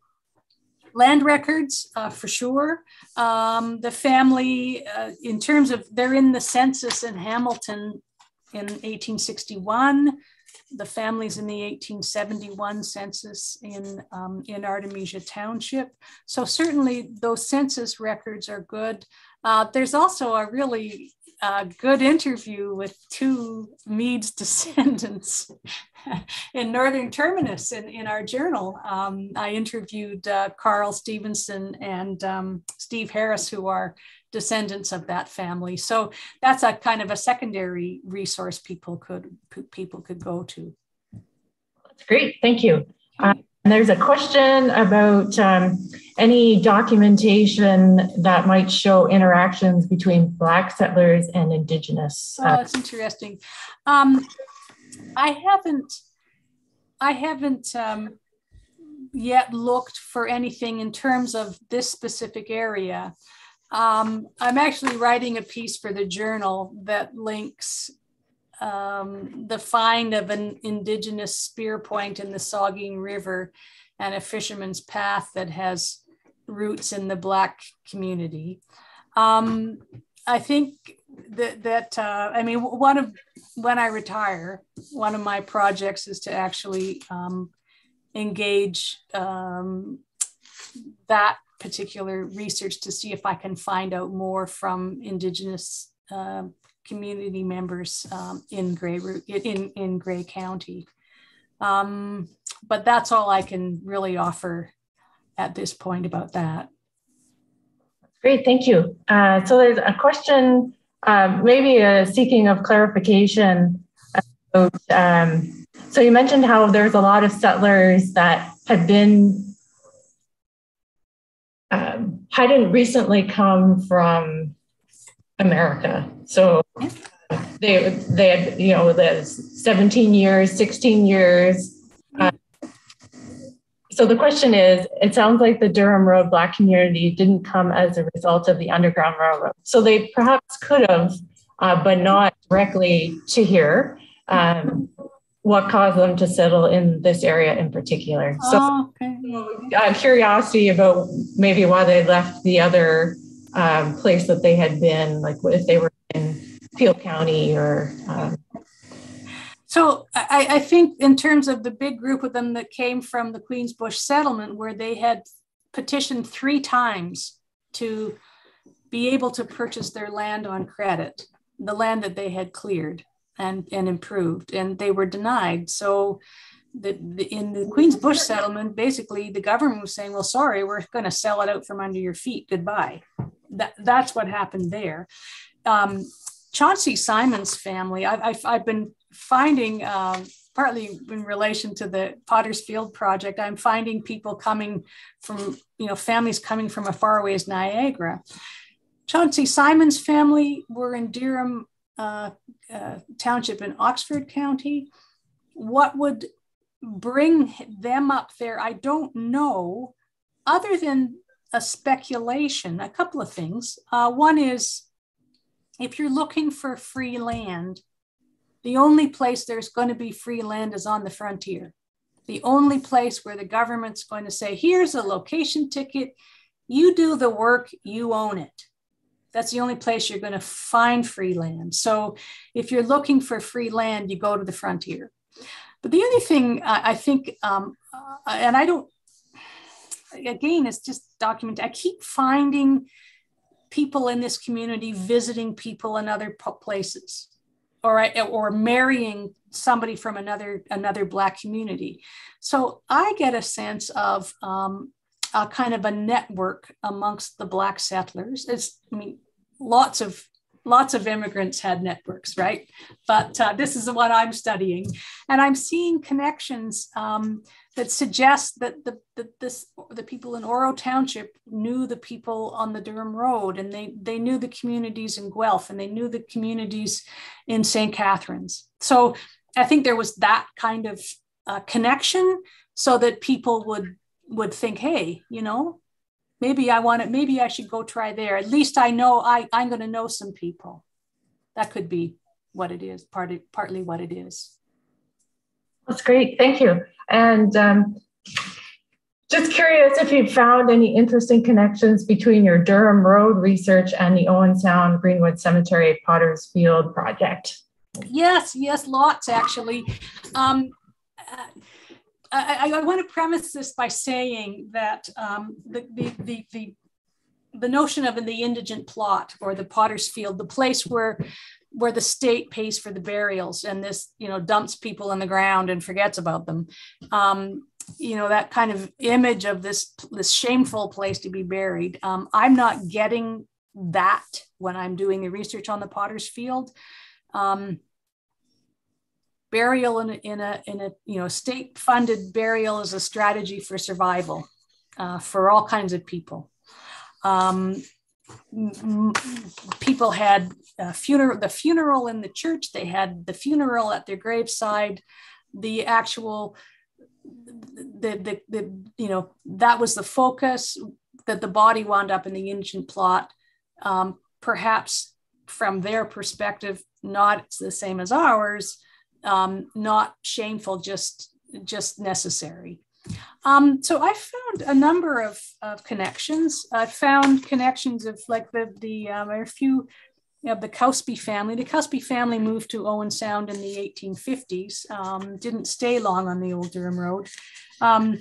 land records uh, for sure. Um, the family, uh, in terms of, they're in the census in Hamilton in 1861. The families in the 1871 census in, um, in Artemisia Township. So certainly those census records are good. Uh, there's also a really a good interview with two Meads descendants in Northern Terminus in, in our journal. Um, I interviewed uh, Carl Stevenson and um, Steve Harris, who are descendants of that family. So that's a kind of a secondary resource people could people could go to. That's great. Thank you. And there's a question about um, any documentation that might show interactions between Black settlers and Indigenous. Uh, oh, that's interesting. Um, I haven't, I haven't um, yet looked for anything in terms of this specific area. Um, I'm actually writing a piece for the journal that links um, the find of an indigenous spear point in the Saugeen River and a fisherman's path that has roots in the Black community. Um, I think that, that uh, I mean, one of when I retire, one of my projects is to actually um, engage um, that particular research to see if I can find out more from Indigenous uh, community members um, in Grey in in Grey County. Um, but that's all I can really offer at this point about that. Great, thank you. Uh, so there's a question, um, maybe a seeking of clarification about. Um, so you mentioned how there's a lot of settlers that had been um, hadn't recently come from America. So they they had you know the 17 years, 16 years. Uh, so the question is it sounds like the Durham Road Black community didn't come as a result of the Underground Railroad. So they perhaps could have, uh, but not directly to here. Um, what caused them to settle in this area in particular? So, oh, okay. uh, curiosity about maybe why they left the other um, place that they had been, like if they were Peel County or um, so I, I, think in terms of the big group of them that came from the Queen's Bush settlement, where they had petitioned three times to be able to purchase their land on credit, the land that they had cleared and, and improved, and they were denied. So the, the, in the Queen's Bush settlement, basically the government was saying, well, sorry, we're going to sell it out from under your feet. Goodbye. That, that's what happened there. Um, Chauncey Simon's family, I've, I've, I've been finding, um, partly in relation to the Potter's Field project, I'm finding people coming from, you know, families coming from as far away as Niagara. Chauncey Simon's family were in Dereham uh, uh, Township in Oxford County. What would bring them up there, I don't know, other than a speculation, a couple of things. Uh, one is if you're looking for free land, the only place there's going to be free land is on the frontier. The only place where the government's going to say, here's a location ticket, you do the work, you own it. That's the only place you're going to find free land. So if you're looking for free land, you go to the frontier. But the other thing I think, um, uh, and I don't, again, it's just document. I keep finding people in this community visiting people in other places. Or or marrying somebody from another another black community. So i get a sense of um, a kind of a network amongst the black settlers. It's i mean lots of lots of immigrants had networks right? But uh, this is what i'm studying. And i'm seeing connections um, that suggests that the, the, this, the people in Oro Township knew the people on the Durham Road and they, they knew the communities in Guelph and they knew the communities in St. Catharines. So I think there was that kind of uh, connection so that people would would think, hey, you know, maybe I want it, maybe I should go try there. At least I know I, I'm going to know some people. That could be what it is, partly, partly what it is. That's great. Thank you. And um, just curious if you found any interesting connections between your Durham Road research and the Owen Sound Greenwood Cemetery Potter's Field project. Yes, yes, lots actually. Um, I, I, want to premise this by saying that um, the, the, the, the, the notion of in the indigent plot or the potter's field, the place where where the state pays for the burials and this you know dumps people in the ground and forgets about them. Um, you know that kind of image of this this shameful place to be buried. Um, i'm not getting that when i'm doing the research on the potter's field. Um, burial in a, in a in a you know state funded burial is a strategy for survival uh, for all kinds of people. Um, people had a funeral, the funeral in the church, they had the funeral at their graveside, the actual, the, the, the, you know, that was the focus that the body wound up in the indigent plot. Um, perhaps from their perspective, not the same as ours, um, not shameful, just just necessary. Um, so I found a number of, of connections. I found connections of like the the um, a few of the Cosby family. The Cosby family moved to Owen Sound in the 1850s. Um, didn't stay long on the old Durham Road. Um,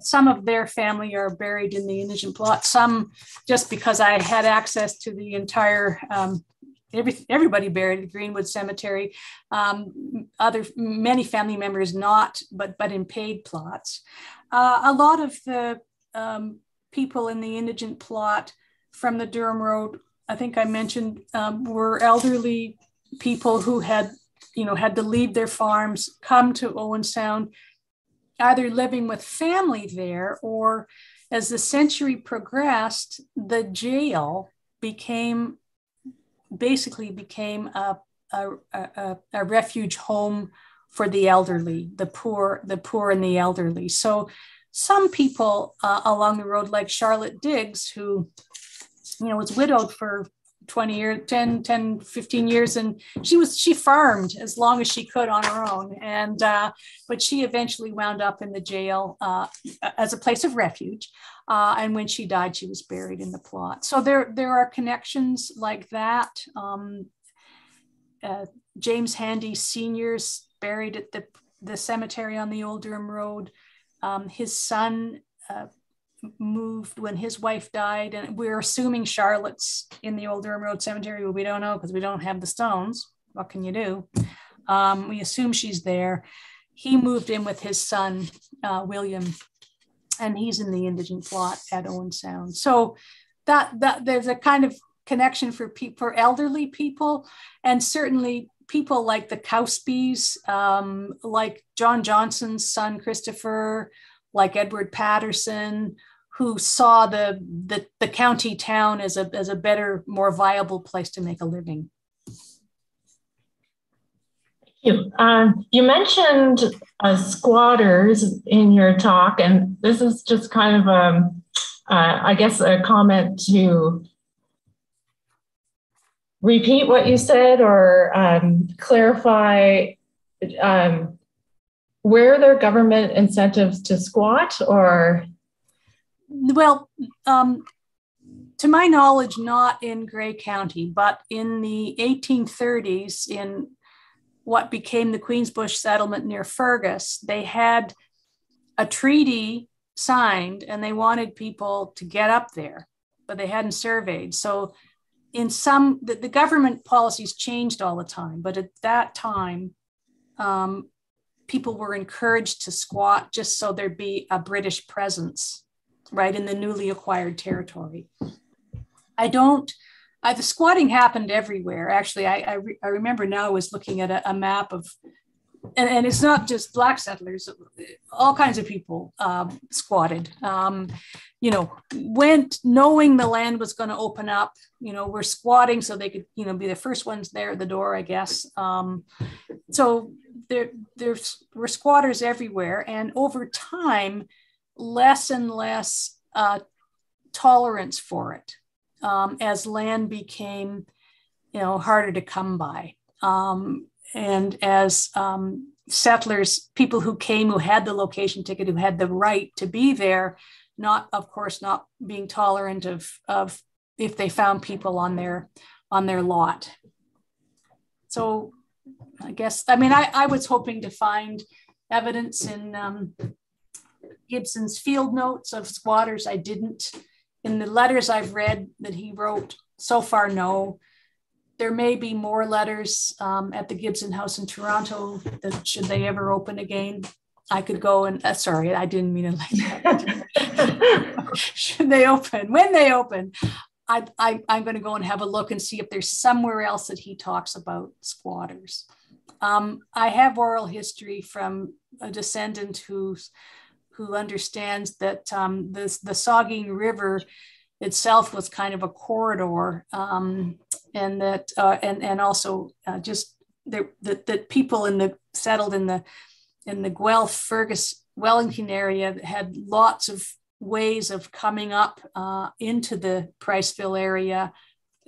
some of their family are buried in the indigent plot. Some just because I had access to the entire um, every, everybody buried at Greenwood Cemetery. Um, other many family members not, but but in paid plots. Uh, a lot of the um, people in the indigent plot from the Durham Road, I think I mentioned, um, were elderly people who had you know had to leave their farms, come to Owen Sound, either living with family there or as the century progressed, the jail became basically became a, a, a, a refuge home for the elderly, the poor, the poor and the elderly. So some people uh, along the road, like Charlotte Diggs, who you know was widowed for 20 years 10 10 15 years and she was she farmed as long as she could on her own and uh, but she eventually wound up in the jail uh, as a place of refuge uh, and when she died she was buried in the plot so there there are connections like that um, uh, james handy seniors buried at the the cemetery on the old durham road um, his son uh, moved when his wife died, and we're assuming Charlotte's in the old Durham Road Cemetery, but we don't know because we don't have the stones. What can you do? Um, we assume she's there. He moved in with his son, uh, William, and he's in the indigent plot at Owen Sound. So that that there's a kind of connection for people for elderly people, and certainly people like the Cowsbys, um, like John Johnson's son Christopher, like Edward Patterson, who saw the, the, the county town as a, as a better, more viable place to make a living. You. Um, you mentioned uh, squatters in your talk, and this is just kind of, a, um, uh, I guess, a comment to repeat what you said or um, clarify um, where there government incentives to squat or well, um, to my knowledge, not in Grey County, but in the 1830s, in what became the Queen's Bush settlement near Fergus, they had a treaty signed and they wanted people to get up there, but they hadn't surveyed. So, in some, the, the government policies changed all the time, but at that time, um, people were encouraged to squat just so there'd be a British presence right, in the newly acquired territory. I don't, I, the squatting happened everywhere. Actually, I, I, re, I remember now I was looking at a, a map of, and, and, it's not just black settlers, all kinds of people um, squatted. Um, you know, went knowing the land was going to open up. You know, we're squatting so they could, you know, be the first ones there at the door, I guess. Um, so there, there's were squatters everywhere, and over time, less and less uh, tolerance for it um, as land became, you know, harder to come by. Um, and as um, settlers, people who came who had the location ticket, who had the right to be there, not, of course, not being tolerant of, of if they found people on their on their lot. So I guess, I mean, I, I was hoping to find evidence in um, Gibson's field notes of squatters. I didn't. In the letters I've read that he wrote, so far, no. There may be more letters um, at the Gibson House in Toronto that should they ever open again. I could go and uh, sorry, I didn't mean it like that. should they open? When they open, I, I, I'm going to go and have a look and see if there's somewhere else that he talks about squatters. Um, I have oral history from a descendant who's who understands that um, this, the Saugeen River itself was kind of a corridor, um, and that uh, and and also uh, just that that people in the settled in the in the Guelph Fergus Wellington area had lots of ways of coming up uh, into the Priceville area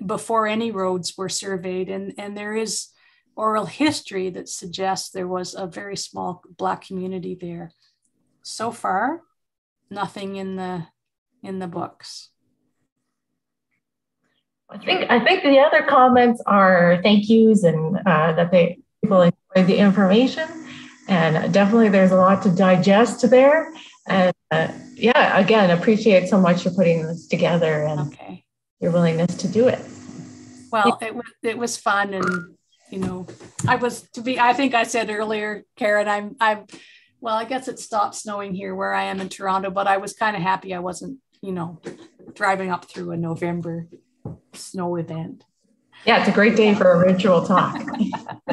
before any roads were surveyed, and and there is oral history that suggests there was a very small black community there so far, nothing in the in the books. I think I think the other comments are thank yous and uh, that they people enjoy the information, and definitely there's a lot to digest there. And uh, yeah, again, appreciate so much for putting this together and okay. your willingness to do it. Well, it was it was fun, and you know, I was to be. I think I said earlier, Karen, I'm I'm well, I guess it stopped snowing here where I am in Toronto, but I was kind of happy I wasn't, you know, driving up through a November snow event. Yeah, it's a great day for a virtual talk.